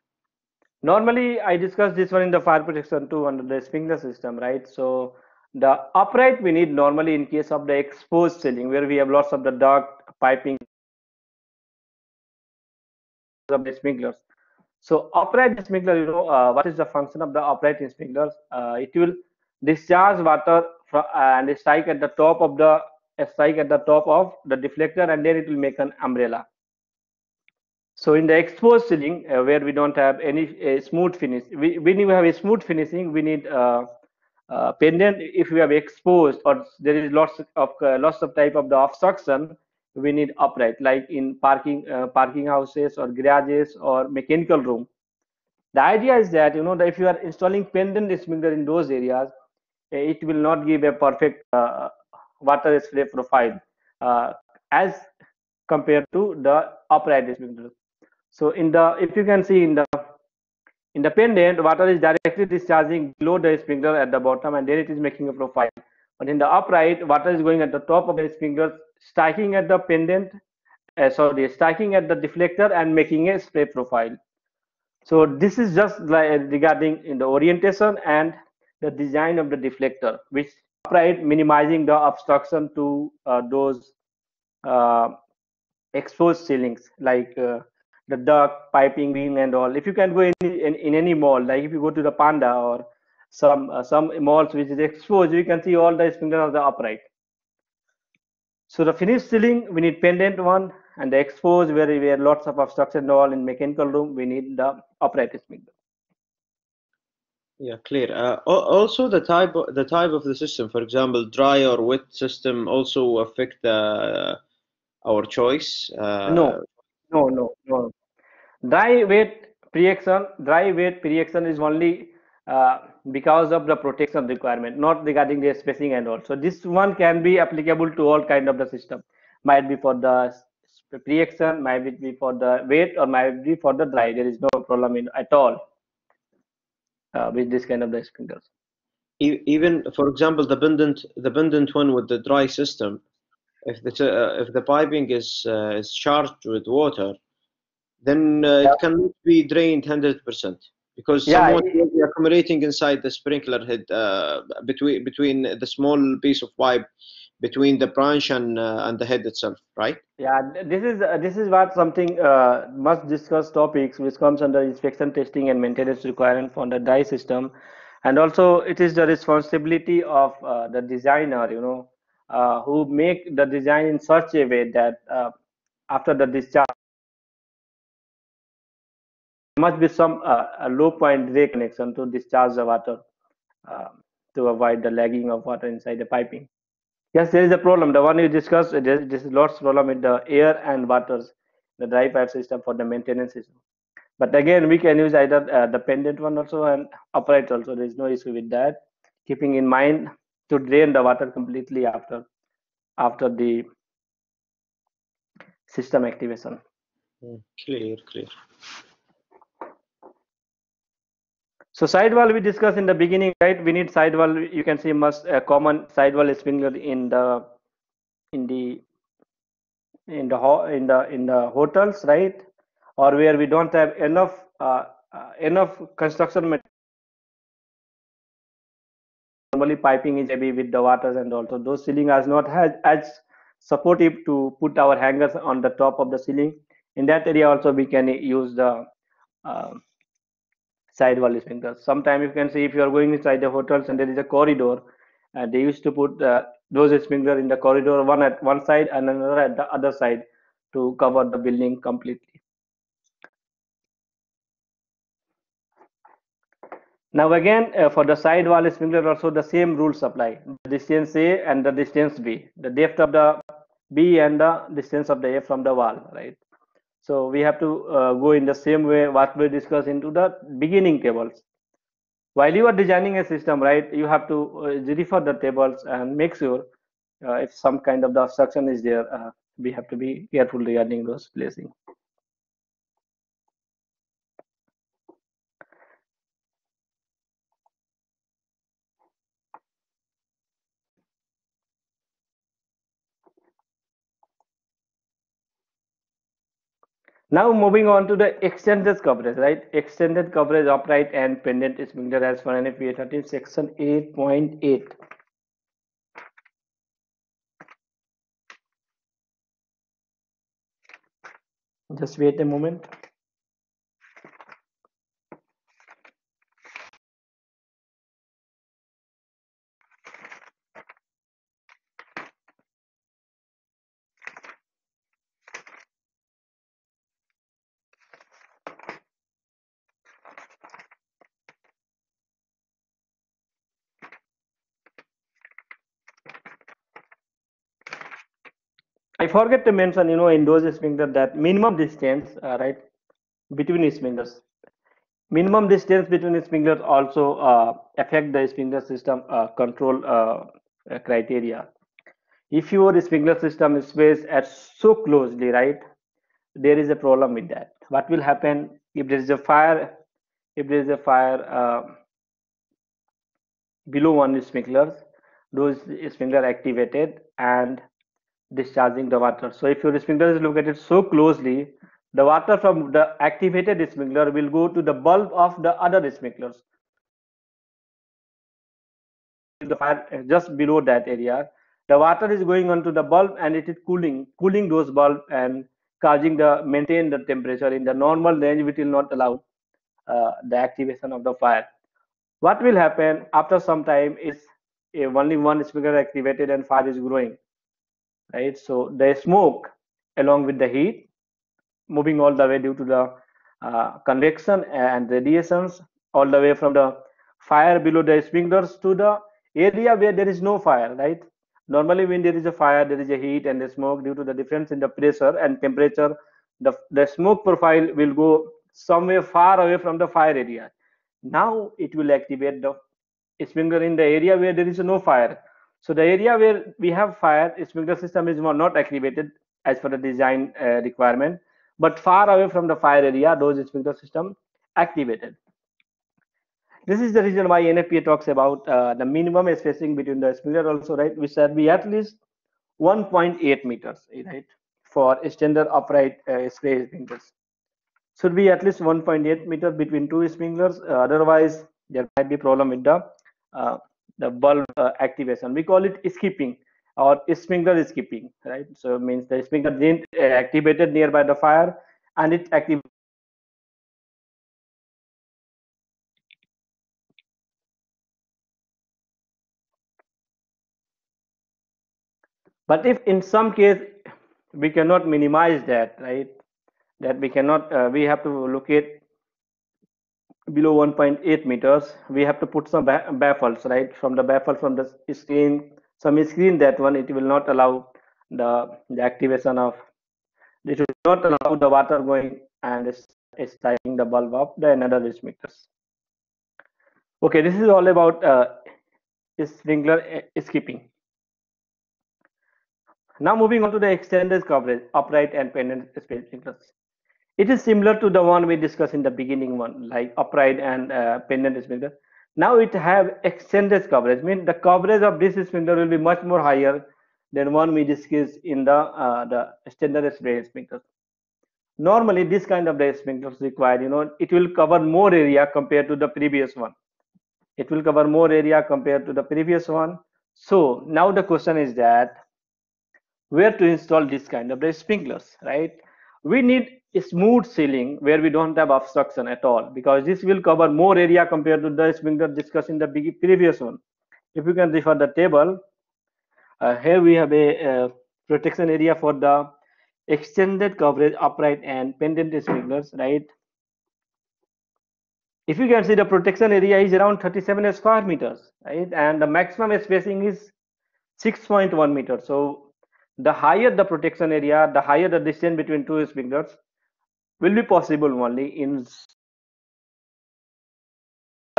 Normally, I discussed this one in the fire protection too under the sprinkler system, right? So the upright we need normally in case of the exposed ceiling where we have lots of the duct piping of the sprinklers. So upright sprinkler, you know, uh, what is the function of the upright sprinklers? Uh, it will discharge water and strike at the top of the strike at the top of the deflector and then it will make an umbrella. So in the exposed ceiling uh, where we don't have any uh, smooth finish we, when you have a smooth finishing we need uh, uh pendant. If we have exposed or there is lots of uh, lots of type of the obstruction we need upright like in parking uh, parking houses or garages or mechanical room. The idea is that you know that if you are installing pendant sprinkler in those areas it will not give a perfect uh, water spray profile uh, as compared to the upright sprinklers. So in the if you can see in the in the pendant, water is directly discharging below the sprinkler at the bottom, and then it is making a profile. But in the upright, water is going at the top of the sprinkler, striking at the pendant, uh, sorry, striking at the deflector and making a spray profile. So this is just like regarding in the orientation and the design of the deflector, which upright minimizing the obstruction to uh, those uh, exposed ceilings like uh, the duct, piping, beam, and all. If you can go in, in, in any mall, like if you go to the Panda or some uh, some malls which is exposed, you can see all the sprinklers of the upright. So the finished ceiling, we need pendant one, and the exposed where we have lots of obstruction and all in mechanical room, we need the upright sprinkler. Yeah, clear. Uh, also, the type the type of the system, for example, dry or wet system, also affect uh, our choice. Uh, no, no, no, no. Dry wet pre-action, dry wet pre-action is only uh, because of the protection requirement, not regarding the spacing and all. So this one can be applicable to all kind of the system. Might be for the pre-action, might be for the wet, or might be for the dry. There is no problem in at all with this kind of the sprinklers. Even, for example, the pendant, the pendant one with the dry system, if the uh, if the piping is uh, is charged with water, then uh, yeah. it cannot be drained hundred percent because yeah, someone will be accumulating inside the sprinkler head uh, between between the small piece of pipe between the branch and uh, and the head itself right yeah this is uh, this is what something uh, must discuss topics which comes under inspection testing and maintenance requirement for the dry system and also it is the responsibility of uh, the designer you know uh, who make the design in such a way that uh, after the discharge must be some low point relay connection to discharge the water to avoid the lagging of water inside the piping. Yes, there is a problem. The one you discussed, this is lots problem with the air and waters, the dry pipe system for the maintenance system. But again, we can use either uh, the pendant one also and upright also. There is no issue with that. Keeping in mind to drain the water completely after after the system activation. Hmm, clear, clear. So sidewall we discussed in the beginning, right? We need sidewall. You can see most a common sidewall sprinkler in the in the in the in the in the hotels, right? Or where we don't have enough uh, uh, enough construction material. Normally piping is heavy with the waters and also those ceiling are not as, as supportive to put our hangers on the top of the ceiling. In that area also we can use the uh, sidewall sprinklers. Sometimes you can see if you are going inside the hotels and there is a corridor, uh, they used to put uh, those sprinklers in the corridor, one at one side and another at the other side to cover the building completely. Now again, uh, for the sidewall sprinkler also the same rules apply. The distance A and the distance B. The depth of the B and the distance of the A from the wall, right? So we have to uh, go in the same way what we discussed into the beginning tables. While you are designing a system, right, you have to uh, refer the tables and make sure uh, if some kind of the obstruction is there, uh, we have to be careful regarding those placing. Now moving on to the extended coverage, right? Extended coverage upright and pendant is sprinkler as for NFPA 13 section 8.8. Just wait a moment. I forget to mention, you know, in those sprinklers that minimum distance, uh, right, between sprinklers. Minimum distance between sprinklers also uh, affect the sprinkler system uh, control uh, uh, criteria. If your sprinkler system is spaced at so closely, right, there is a problem with that. What will happen if there is a fire? If there is a fire uh, below one sprinklers, those sprinkler activated and discharging the water. So if your sprinkler is located so closely, the water from the activated sprinkler will go to the bulb of the other sprinklers. The fire uh, just below that area, the water is going onto the bulb and it is cooling, cooling those bulb and causing the maintain the temperature in the normal range, which will not allow uh, the activation of the fire. What will happen after some time is if only one sprinkler activated and fire is growing, right? So the smoke along with the heat moving all the way due to the uh, convection and radiations all the way from the fire below the sprinklers to the area where there is no fire, right? Normally, when there is a fire, there is a heat and the smoke due to the difference in the pressure and temperature. The, the smoke profile will go somewhere far away from the fire area. Now it will activate the sprinkler in the area where there is no fire. So the area where we have fire, sprinkler system is not activated as per the design uh, requirement, but far away from the fire area, those sprinkler system activated. This is the reason why NFPA talks about uh, the minimum spacing between the sprinkler also, right? We said be at least 1.8 meters, right? For standard upright uh, spray sprinklers. Should be at least 1.8 meters between two sprinklers. Uh, otherwise, there might be problem with the uh, the bulb uh, activation. We call it skipping or sprinkler skipping, right? So means the sprinkler didn't uh, activated nearby the fire and it activated but if in some case we cannot minimize that right that we cannot uh, we have to locate below 1.8 meters we have to put some baffles right? From the baffle from the screen some screen that one it will not allow the the activation of it will not allow the water going and starting the bulb of the another meters. Okay this is all about uh, sprinkler uh, skipping. Now moving on to the extended coverage, upright and pendant sprinklers. It is similar to the one we discussed in the beginning one, like upright and uh, pendant sprinkler. Now it have extended coverage, mean the coverage of this sprinkler will be much more higher than one we discussed in the uh, the standard sprinklers. Normally, this kind of the sprinklers required, you know, it will cover more area compared to the previous one. It will cover more area compared to the previous one. So now the question is that where to install this kind of the sprinklers, right? We need a smooth ceiling where we don't have obstruction at all because this will cover more area compared to the sprinkler discussed in the previous one. If you can refer the table, uh, here we have a, protection area for the extended coverage upright and pendant sprinklers, right? If you can see the protection area is around 37 square meters, right? And the maximum spacing is 6.1 meters. So the higher the protection area, the higher the distance between two sprinklers will be possible only in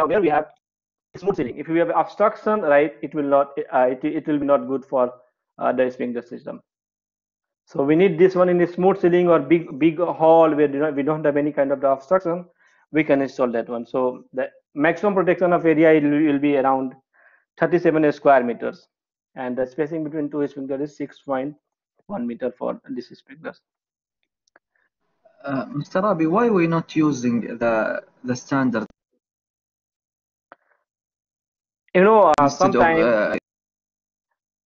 where we have smooth ceiling. If we have obstruction, right, it will not uh, it, it will be not good for uh, the sprinkler system. So we need this one in a smooth ceiling or big big hall where we don't have any kind of obstruction. We can install that one. So the maximum protection of area will, will be around 37 square meters and the spacing between two sprinklers is 6.1 meter for this sprinklers. Uh, Mr. Rabi, why are we not using the the standard? You know, uh, sometimes uh,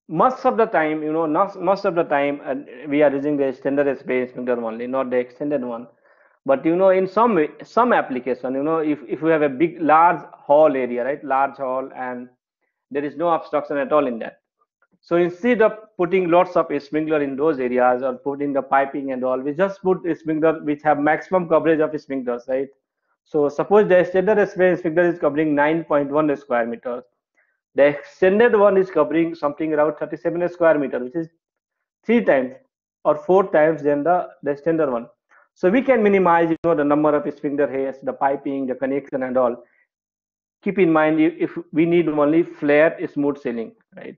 most of the time, you know, not most of the time uh, we are using the standard spray sprinkler only, not the extended one. But you know, in some some application, you know, if if we have a big large hall area, right, large hall, and there is no obstruction at all in that, so instead of putting lots of sprinkler in those areas or putting the piping and all, we just put sprinkler which have maximum coverage of sprinklers, right? So suppose the standard sprinkler is covering 9.1 square meters. The extended one is covering something around 37 square meter, which is three times or four times than the, the standard one. So we can minimize, you know, the number of sprinkler heads, the piping, the connection and all. Keep in mind if we need only flat smooth ceiling, right?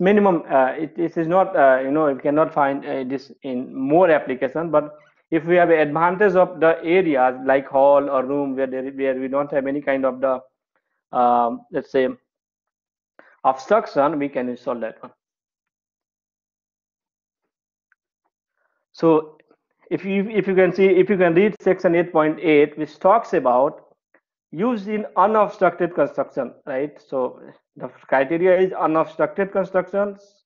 Minimum. Uh, it, it is not, uh, you know, you cannot find uh, this in more application, but if we have an advantage of the areas like hall or room where there, where we don't have any kind of the, um, let's say, obstruction, we can install that one. So if you if you can see if you can read section 8.8 which talks about used in unobstructed construction right? So the criteria is unobstructed constructions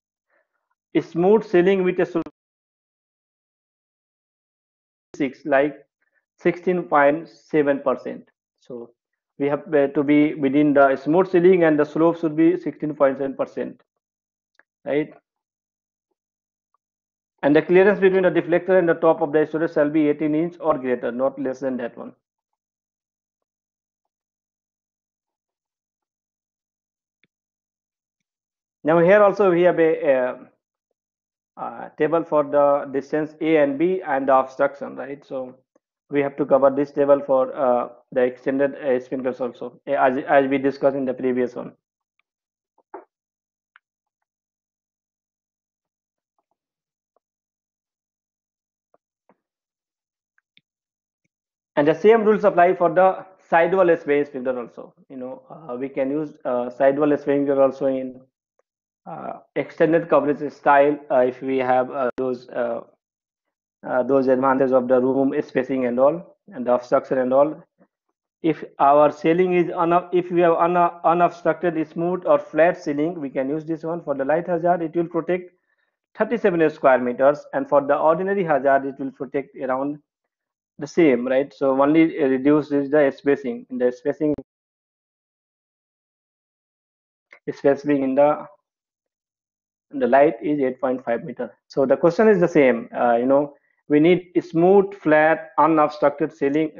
smooth ceiling with a six like 16.7 percent. So we have uh, to be within the smooth ceiling and the slope should be 16.7 percent right? And the clearance between the deflector and the top of the storage shall be 18 inch or greater, not less than that one. Now here also we have a, a, a, table for the distance A and B and the obstruction, right? So we have to cover this table for uh, the extended uh, also, as, as we discussed in the previous one. and the same rules apply for the sidewall SPA sprinkler also you know uh, we can use uh, sidewall sprinkler also in extended coverage style uh, if we have uh, those uh, those advantages of the room spacing and all and the obstruction and all if our ceiling is if we have un unobstructed smooth or flat ceiling we can use this one for the light hazard it will protect 37 square meters and for the ordinary hazard it will protect around the same, right? So only reduce is the spacing. In the spacing spacing in the the light is 8.5 meter. So the question is the same. Uh, you know, we need smooth, flat, unobstructed ceiling.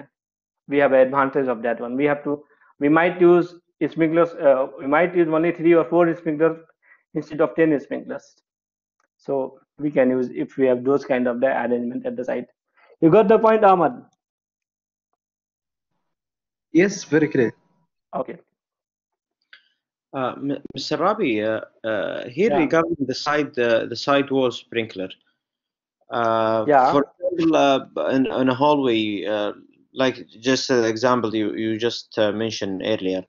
We have advantage of that one. We have to. We might use sprinklers. Uh, we might use only three or four sprinklers instead of 10 sprinklers. So we can use if we have those kind of the arrangement at the site. You got the point, Ahmad? Yes, very clear. Okay. Uh, Mr. Rabi, uh, uh, here yeah. regarding the side uh, the side wall sprinkler. Uh, yeah. For example, uh, in, in, a hallway, like just an example you, you just mentioned earlier.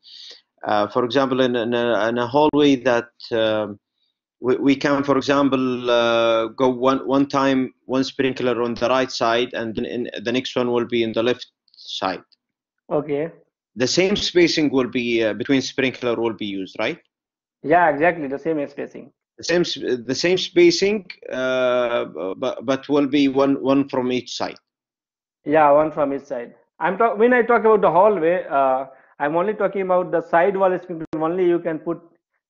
for example, in, in, a, in a hallway that um, we, we can, for example, uh, go one one time one sprinkler on the right side, and then in, the next one will be in the left side. Okay. The same spacing will be uh, between sprinkler will be used, right? Yeah, exactly the same spacing. The same the same spacing, uh, but but will be one one from each side. Yeah, one from each side. I'm talk when I talk about the hallway. Uh, I'm only talking about the side wall sprinkler. Only you can put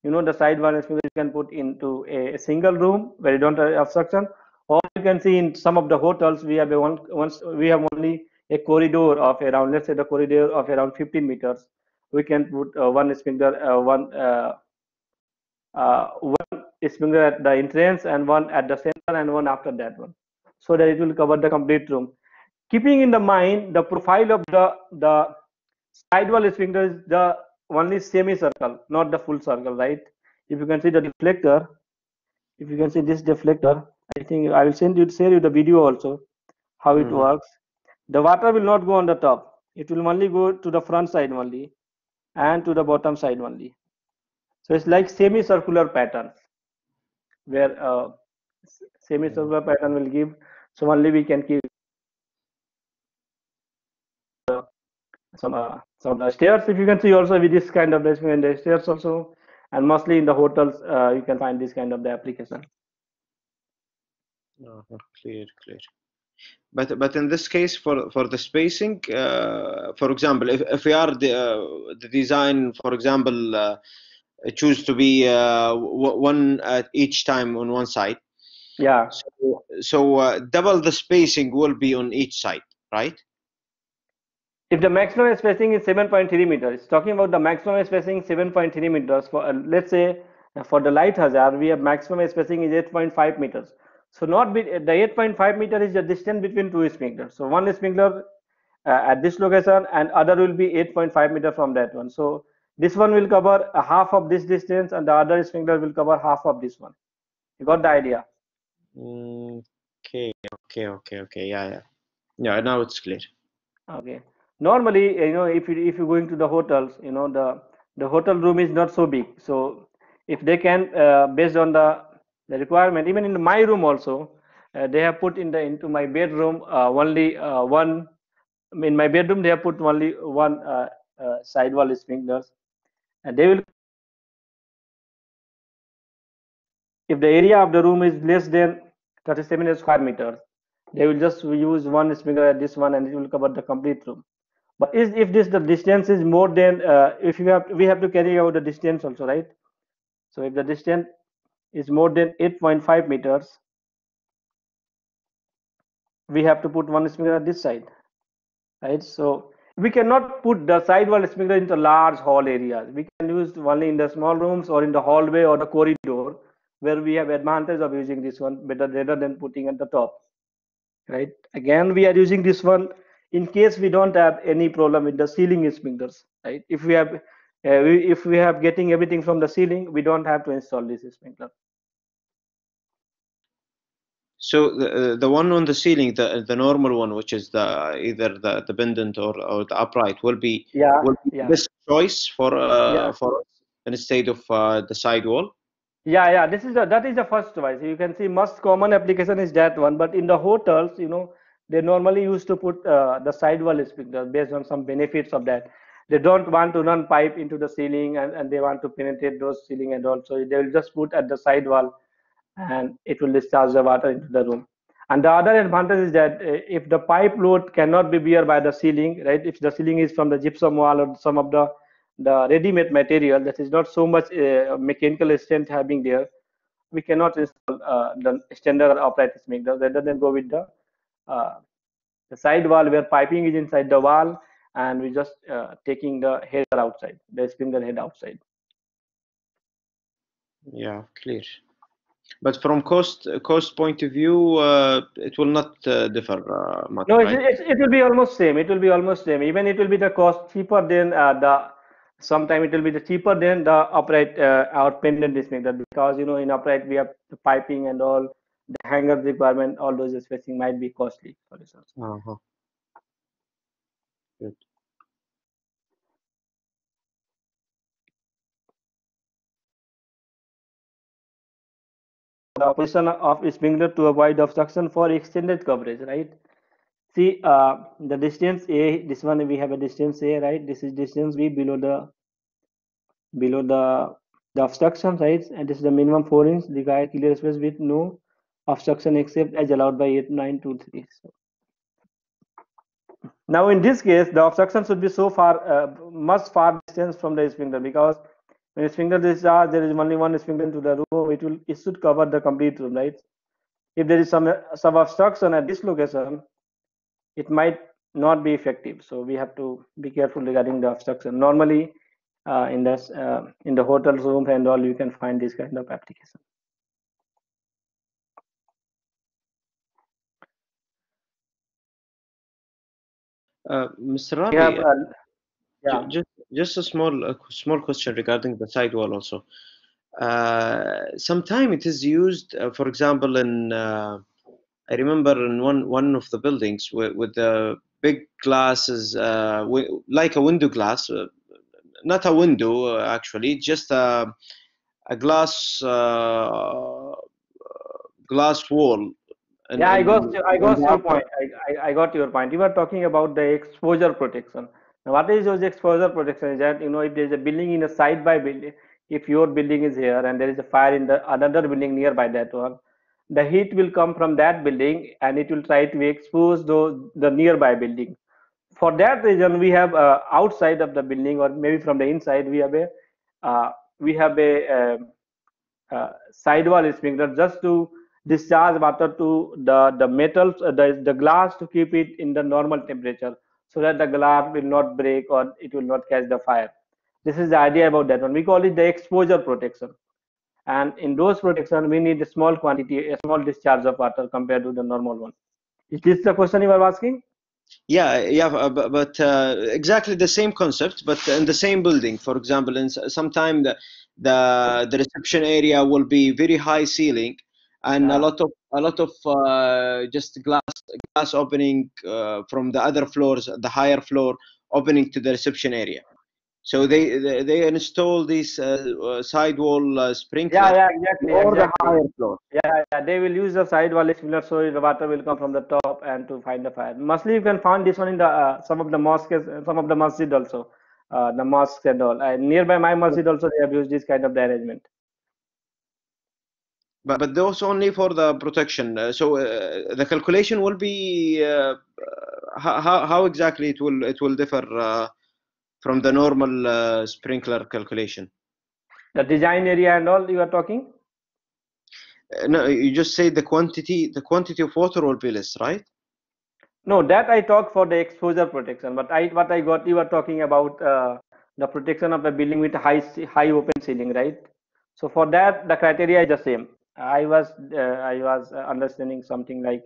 you know the side wall you can put into a, single room where you don't have obstruction or you can see in some of the hotels we have a one once we have only a corridor of around let's say the corridor of around 15 meters we can put uh, one sprinkler uh, one uh, uh, one sprinkler at the entrance and one at the center and one after that one so that it will cover the complete room keeping in the mind the profile of the the sidewall sprinkler is the only semicircle, not the full circle, right? If you can see the deflector, if you can see this deflector, I think I will send you share you the video also how it mm works. The water will not go on the top; it will only go to the front side only, and to the bottom side only. So it's like semicircular patterns, where uh, semicircular pattern will give. So only we can keep some uh, some the stairs. If you can see also with this kind of basement the stairs also and mostly in the hotels uh, you can find this kind of the application. Uh, clear clear but but in this case for for the spacing uh, for example if, if we are the uh, the design for example uh, choose to be uh, one at each time on one side. Yeah. So, so double the spacing will be on each side right? If the maximum spacing is 7.3 meters, talking about the maximum spacing 7.3 meters for uh, let's say uh, for the light hazard, we have maximum spacing is 8.5 meters. So not be, the 8.5 meter is the distance between two sprinklers. So one sprinkler uh, at this location and other will be 8.5 meter from that one. So this one will cover a half of this distance and the other sprinkler will cover half of this one. You got the idea? Okay okay okay okay. Yeah yeah. Yeah now it's clear. Okay. Normally you know if you if you're going to the hotels you know the the hotel room is not so big. So if they can uh, based on the the requirement even in my room also uh, they have put in the into my bedroom uh, only uh, one in my bedroom they have put only one uh, uh, side wall sprinklers and they will if the area of the room is less than 37 square meters they will just use one sprinkler at this one and it will cover the complete room. But is, if this the distance is more than uh, if you have we have to carry out the distance also right? So if the distance is more than 8.5 meters. We have to put one sprinkler at this side right? So we cannot put the sidewall sprinkler into large hall areas. We can use only in the small rooms or in the hallway or the corridor where we have advantage of using this one better rather than putting at the top right? Again we are using this one in case we don't have any problem with the ceiling sprinklers right? If we have uh, we, if we have getting everything from the ceiling we don't have to install this sprinkler so the the one on the ceiling the the normal one which is the either the the pendant or, or the upright will be yeah will be yeah. this choice for uh, Yeah. for instead of uh, the sidewall yeah yeah this is the that is the first choice you can see most common application is that one but in the hotels you know they normally used to put uh, the sidewall sprinkler based on some benefits of that they don't want to run pipe into the ceiling and, and they want to penetrate those ceiling and also they will just put at the side wall and it will discharge the water into the room. And the other advantage is that uh, if the pipe load cannot be bear by the ceiling right if the ceiling is from the gypsum wall or some of the the ready-made material that is not so much uh, mechanical strength having there we cannot install uh, the standard upright sprinkler rather than go with the uh, the side wall where piping is inside the wall and we're just uh, taking the header outside the sprinkler head outside yeah clear but from cost cost point of view uh, it will not uh, differ uh, much no right? it, it, it will be almost same it will be almost same even it will be the cost cheaper than uh, the sometime it will be the cheaper than the upright uh, our pendant sprinkler because you know in upright we have the piping and all the hangers requirement all those spacing might be costly for this also. uh-huh. Good. the position of sprinkler to avoid obstruction for extended coverage right? See uh, the distance a this one we have a distance a right? This is distance b below the below the the obstruction right? And this is the minimum 4 inch the guy clear space with no obstruction except as allowed by 8923 so now in this case the obstruction should be so far uh, much far distance from the sprinkler because when a sprinkler discharge there is only one sprinkler into the room it will it should cover the complete room right? If there is some some obstruction at this location it might not be effective. So we have to be careful regarding the obstruction. Normally uh, in this uh, in the hotel room and all you can find this kind of application Mr. Rabi, uh, yeah Just, just a small, a small question regarding the sidewall also. Uh, sometime it is used, uh, for example, in uh, I remember in one one of the buildings with, with the big glasses, uh, like a window glass, uh, not a window uh, actually, just a a glass uh, glass wall. And, yeah i got you- i got your point. I, I i got your point. You were talking about the exposure protection. Now what is those exposure protection? Is that you know if there is a building in a side by building if your building is here and there is a fire in the another building nearby that one the heat will come from that building and it will try to expose those the nearby building. For that reason we have uh, outside of the building or maybe from the inside we have a uh, we have a um, uh, sidewall sprinkler just to discharge water to the the metals uh, the, the glass to keep it in the normal temperature so that the glass will not break or it will not catch the fire. This is the idea about that one. We call it the exposure protection. And in those protection we need a small quantity a small discharge of water compared to the normal one. Is this the question you are asking? Yeah, yeah, but, but uh, exactly the same concept, but in the same building. For example, in sometime the the the reception area will be very high ceiling, and yeah. a lot of a lot of uh, just glass glass opening uh, from the other floors, the higher floor opening to the reception area. So they they, they install these uh, uh sidewall uh, sprinklers yeah, yeah, exactly, or exactly. the higher floor. Yeah, yeah, they will use the sidewall sprinkler so the water will come from the top and to find the fire. Mostly you can find this one in the uh, some of the mosques, some of the masjid also, uh, the mosques and all. And nearby my masjid also they have used this kind of arrangement. But, but those only for the protection. Uh, so uh, the calculation will be uh, how, how exactly it will it will differ from the normal uh, sprinkler calculation? The design area and all you are talking? Uh, no, you just say the quantity. The quantity of water will be less, right? No, that I talk for the exposure protection. But I what I got you are talking about uh, the protection of the building with high high open ceiling, right? So for that the criteria is the same. I was uh, I was understanding something like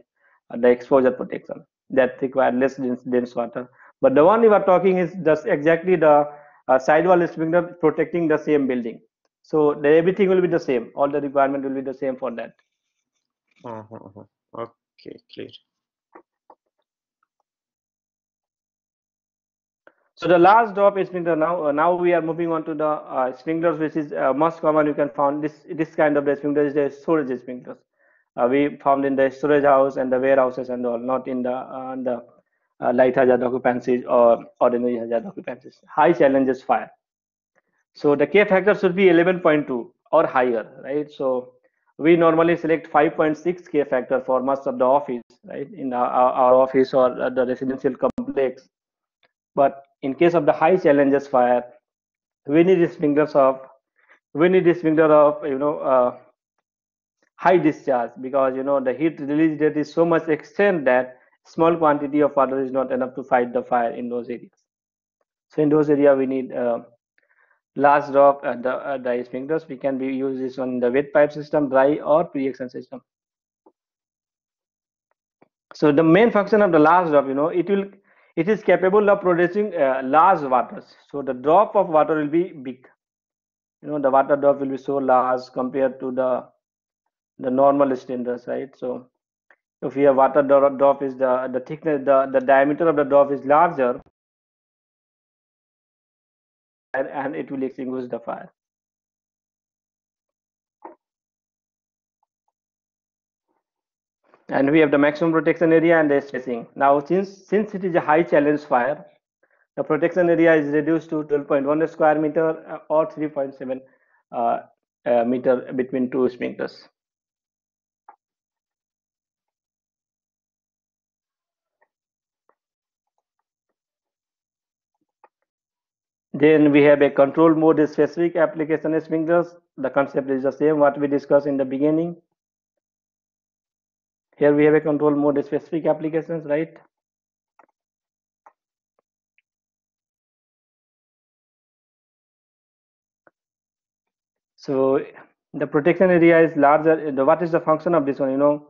the exposure protection that require less dense, dense water. But the one we were talking is just exactly the uh, sidewall sprinkler protecting the same building. So the, everything will be the same. All the requirement will be the same for that. Uh -huh. Uh-huh. Okay, clear. So the large drop is sprinkler now. Uh, now we are moving on to the uh, sprinklers, which is uh, most common. You can find this this kind of the the storage sprinklers. Uh, we found in the storage house and the warehouses and all, not in the uh, the uh, light hazard occupancies or ordinary hazard occupancies. High challenges fire. So the K factor should be 11.2 or higher, right? So we normally select 5.6 K factor for most of the office, right? In our, our office or the residential complex. But in case of the high challenges fire, we need sprinklers of, we need a sprinkler of, you know, uh, high discharge because, you know, the heat release rate is so much extent that small quantity of water is not enough to fight the fire in those areas. So in those areas, we need uh, large drop at the, uh, dry sprinklers. We can be use this on the wet pipe system, dry or pre-action system. So the main function of the large drop, you know, it will it is capable of producing uh, large waters. So the drop of water will be big. You know, the water drop will be so large compared to the the normal cylinders, right? So if your water drop is the the thickness the the diameter of the drop is larger and, and it will extinguish the fire and we have the maximum protection area and the spacing now since since it is a high challenge fire the protection area is reduced to 12.1 square meter uh, or 3.7 uh, uh, meter between two sprinklers Then we have a control mode specific application sprinklers. The concept is the same what we discussed in the beginning. Here we have a control mode specific applications, right? So the protection area is larger. What is the function of this one? You know,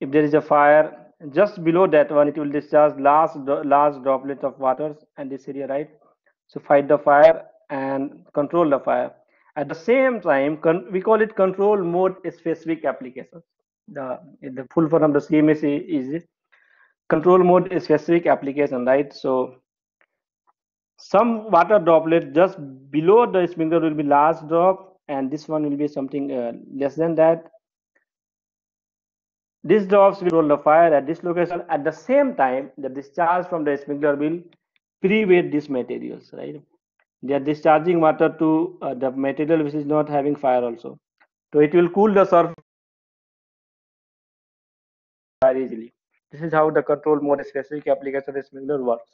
if there is a fire, just below that one, it will discharge large, large droplets of waters and this area, right? so fight the fire and control the fire at the same time we call it control mode specific applications the the full form of the cms is control mode specific application right so some water droplet just below the sprinkler will be large drop and this one will be something uh, less than that these drops will roll the fire at this location at the same time the discharge from the sprinkler will pre-wet these materials, right? They are discharging water to uh, the material which is not having fire also. So it will cool the surface very easily. This is how the control mode specific application sprinkler works.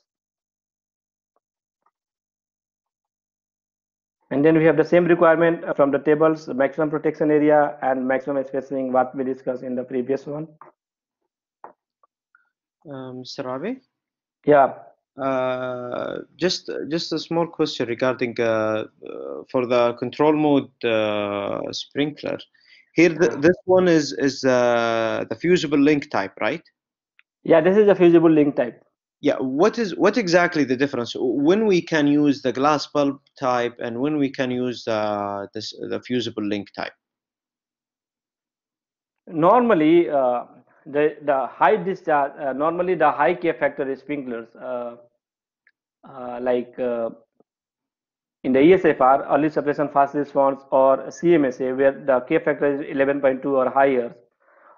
And then we have the same requirement from the tables, maximum protection area and maximum spacing, what we discussed in the previous one. Um, Mr. Rabi? Yeah. Uh, just just a small question regarding uh, uh, for the control mode uh, sprinkler. Here, the, this one is is uh, the fusible link type, right? Yeah, this is a fusible link type. Yeah, what is what exactly the difference when we can use the glass bulb type and when we can use uh, this the fusible link type? Normally, uh, the the high discharge uh, normally the high K factor sprinklers uh, uh, like uh, in the ESFR early suppression fast response or CMSA where the K factor is 11.2 or higher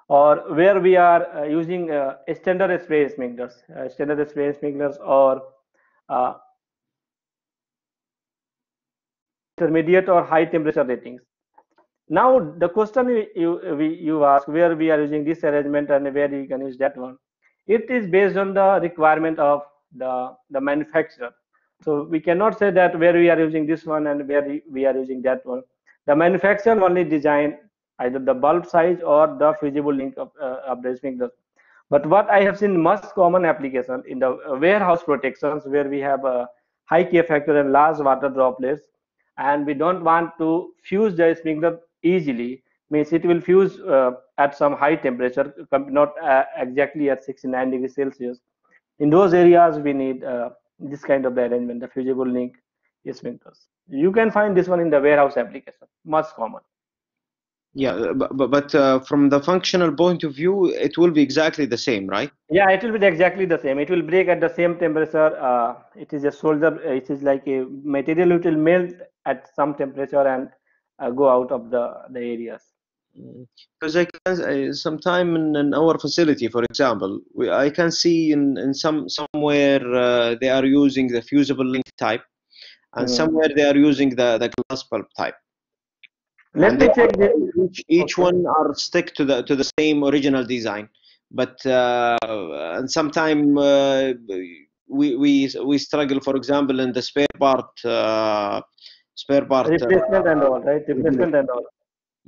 or where we are uh, using uh, standard spray sprinklers, uh, standard spray sprinklers or uh, intermediate or high temperature ratings. Now the question you, you, you ask where we are using this arrangement and where you can use that one. It is based on the requirement of the, the manufacturer. So we cannot say that where we are using this one and where we are using that one. The manufacturer only design either the bulb size or the fusible link of, uh, of the sprinkler. But what I have seen most common application in the warehouse protections where we have a high K factor and large water droplets and we don't want to fuse the sprinkler easily means it will fuse uh, at some high temperature not uh, exactly at 69 degrees celsius in those areas we need uh, this kind of the arrangement the fusible link sprinklers you can find this one in the warehouse application much common yeah, uh, but, but uh, from the functional point of view, it will be exactly the same, right? Yeah, it will be exactly the same. It will break at the same temperature. Uh, it is a solder. It is like a material. It will melt at some temperature and uh, go out of the the areas. Because. I can sometime in, in, our facility, for example, we, I can see in, in some somewhere uh, they are using the fusible link type, and mm. somewhere they are using the the glass bulb type let me check this. Each, each okay. one are stick to the to the same original design, but uh, and sometimes uh, we we we struggle. For example, in the spare part, uh, spare part uh, replacement and all, right? Replacement and all.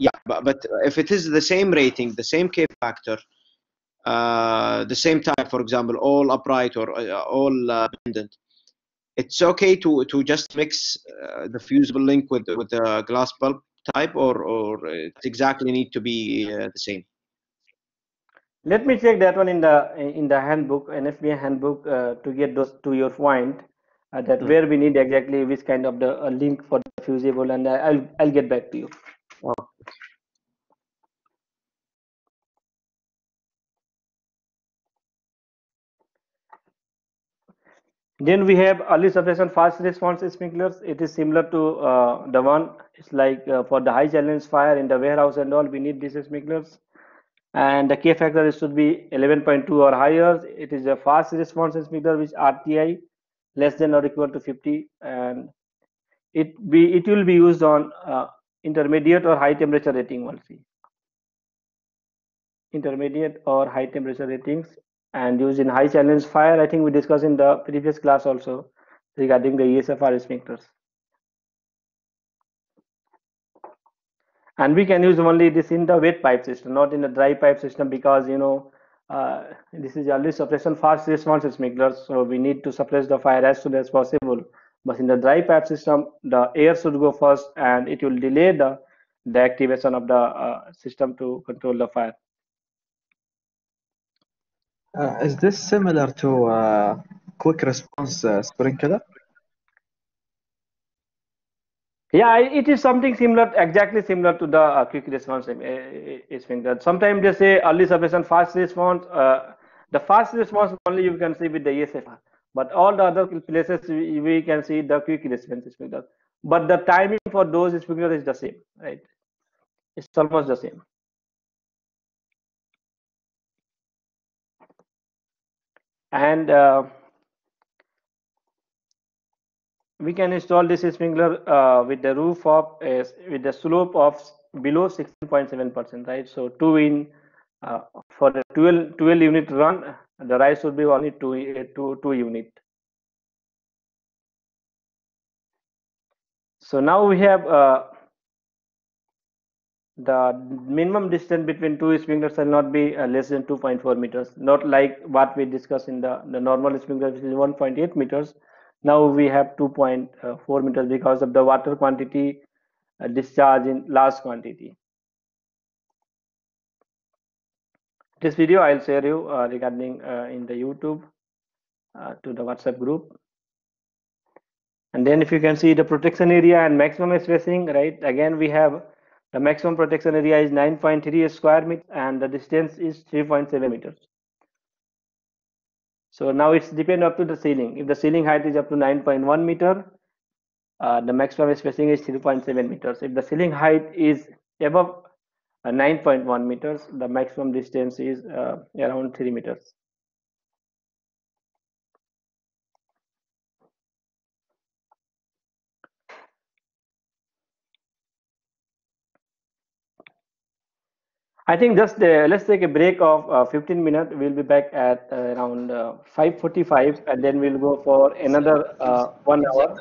Yeah, but, but if it is the same rating, the same K factor, uh, the same type, for example, all upright or uh, all pendant, it's okay to to just mix the fusible link with with the glass bulb type or or it exactly need to be uh, the same let me check that one in the in the handbook nfpa handbook uh, to get those to your point uh, that mm. where we need exactly which kind of the link for the fusible and i'll i'll get back to you Then we have early suppression fast response sprinklers. It is similar to uh, the one, it's like uh, for the high challenge fire in the warehouse and all, we need these sprinklers. And the K factor is should be 11.2 or higher. It is a fast response sprinkler which RTI less than or equal to 50. And it be it will be used on uh, intermediate or high temperature rating only. Intermediate or high temperature ratings and used in high challenge fire. I think we discussed in the previous class also regarding the ESFR sprinklers. And we can use only this in the wet pipe system, not in the dry pipe system because, you know, uh, this is early suppression fast response sprinklers. So we need to suppress the fire as soon as possible. But in the dry pipe system, the air should go first and it will delay the, the activation of the uh, system to control the fire. Uh, is this similar to uh, quick response uh, sprinkler? Yeah, it is something similar, exactly similar to the uh, quick response uh, sprinkler. Sometimes they say early suppression, fast response. the fast response only you can see with the ESFR, but all the other places we, can see the quick response sprinkler. But the timing for those sprinklers is the same, right? It's almost the same. and uh, we can install this sprinkler uh, with the roof of uh, with the slope of below 16.7 percent right so two in uh, for the 12 12 unit run the rise would be only two two two unit. So now we have uh, the minimum distance between two sprinklers shall not be uh, less than 2.4 meters. Not like what we discussed in the the normal sprinkler which is 1.8 meters. Now we have 2.4 meters because of the water quantity uh, discharge in large quantity this video i'll share you uh, regarding uh, in the youtube uh, to the WhatsApp group. And then if you can see the protection area and maximum spacing, right? Again, we have the maximum protection area is 9.3 square meter and the distance is 3.7 meters. So now it's depend up to the ceiling. If the ceiling height is up to 9.1 meter, uh, the maximum spacing is 3.7 meters. If the ceiling height is above 9.1 meters, the maximum distance is uh, around 3 meters. I think just uh, let's take a break of uh, 15 minutes. We'll be back at uh, around 5:45, and then we'll go for another one hour.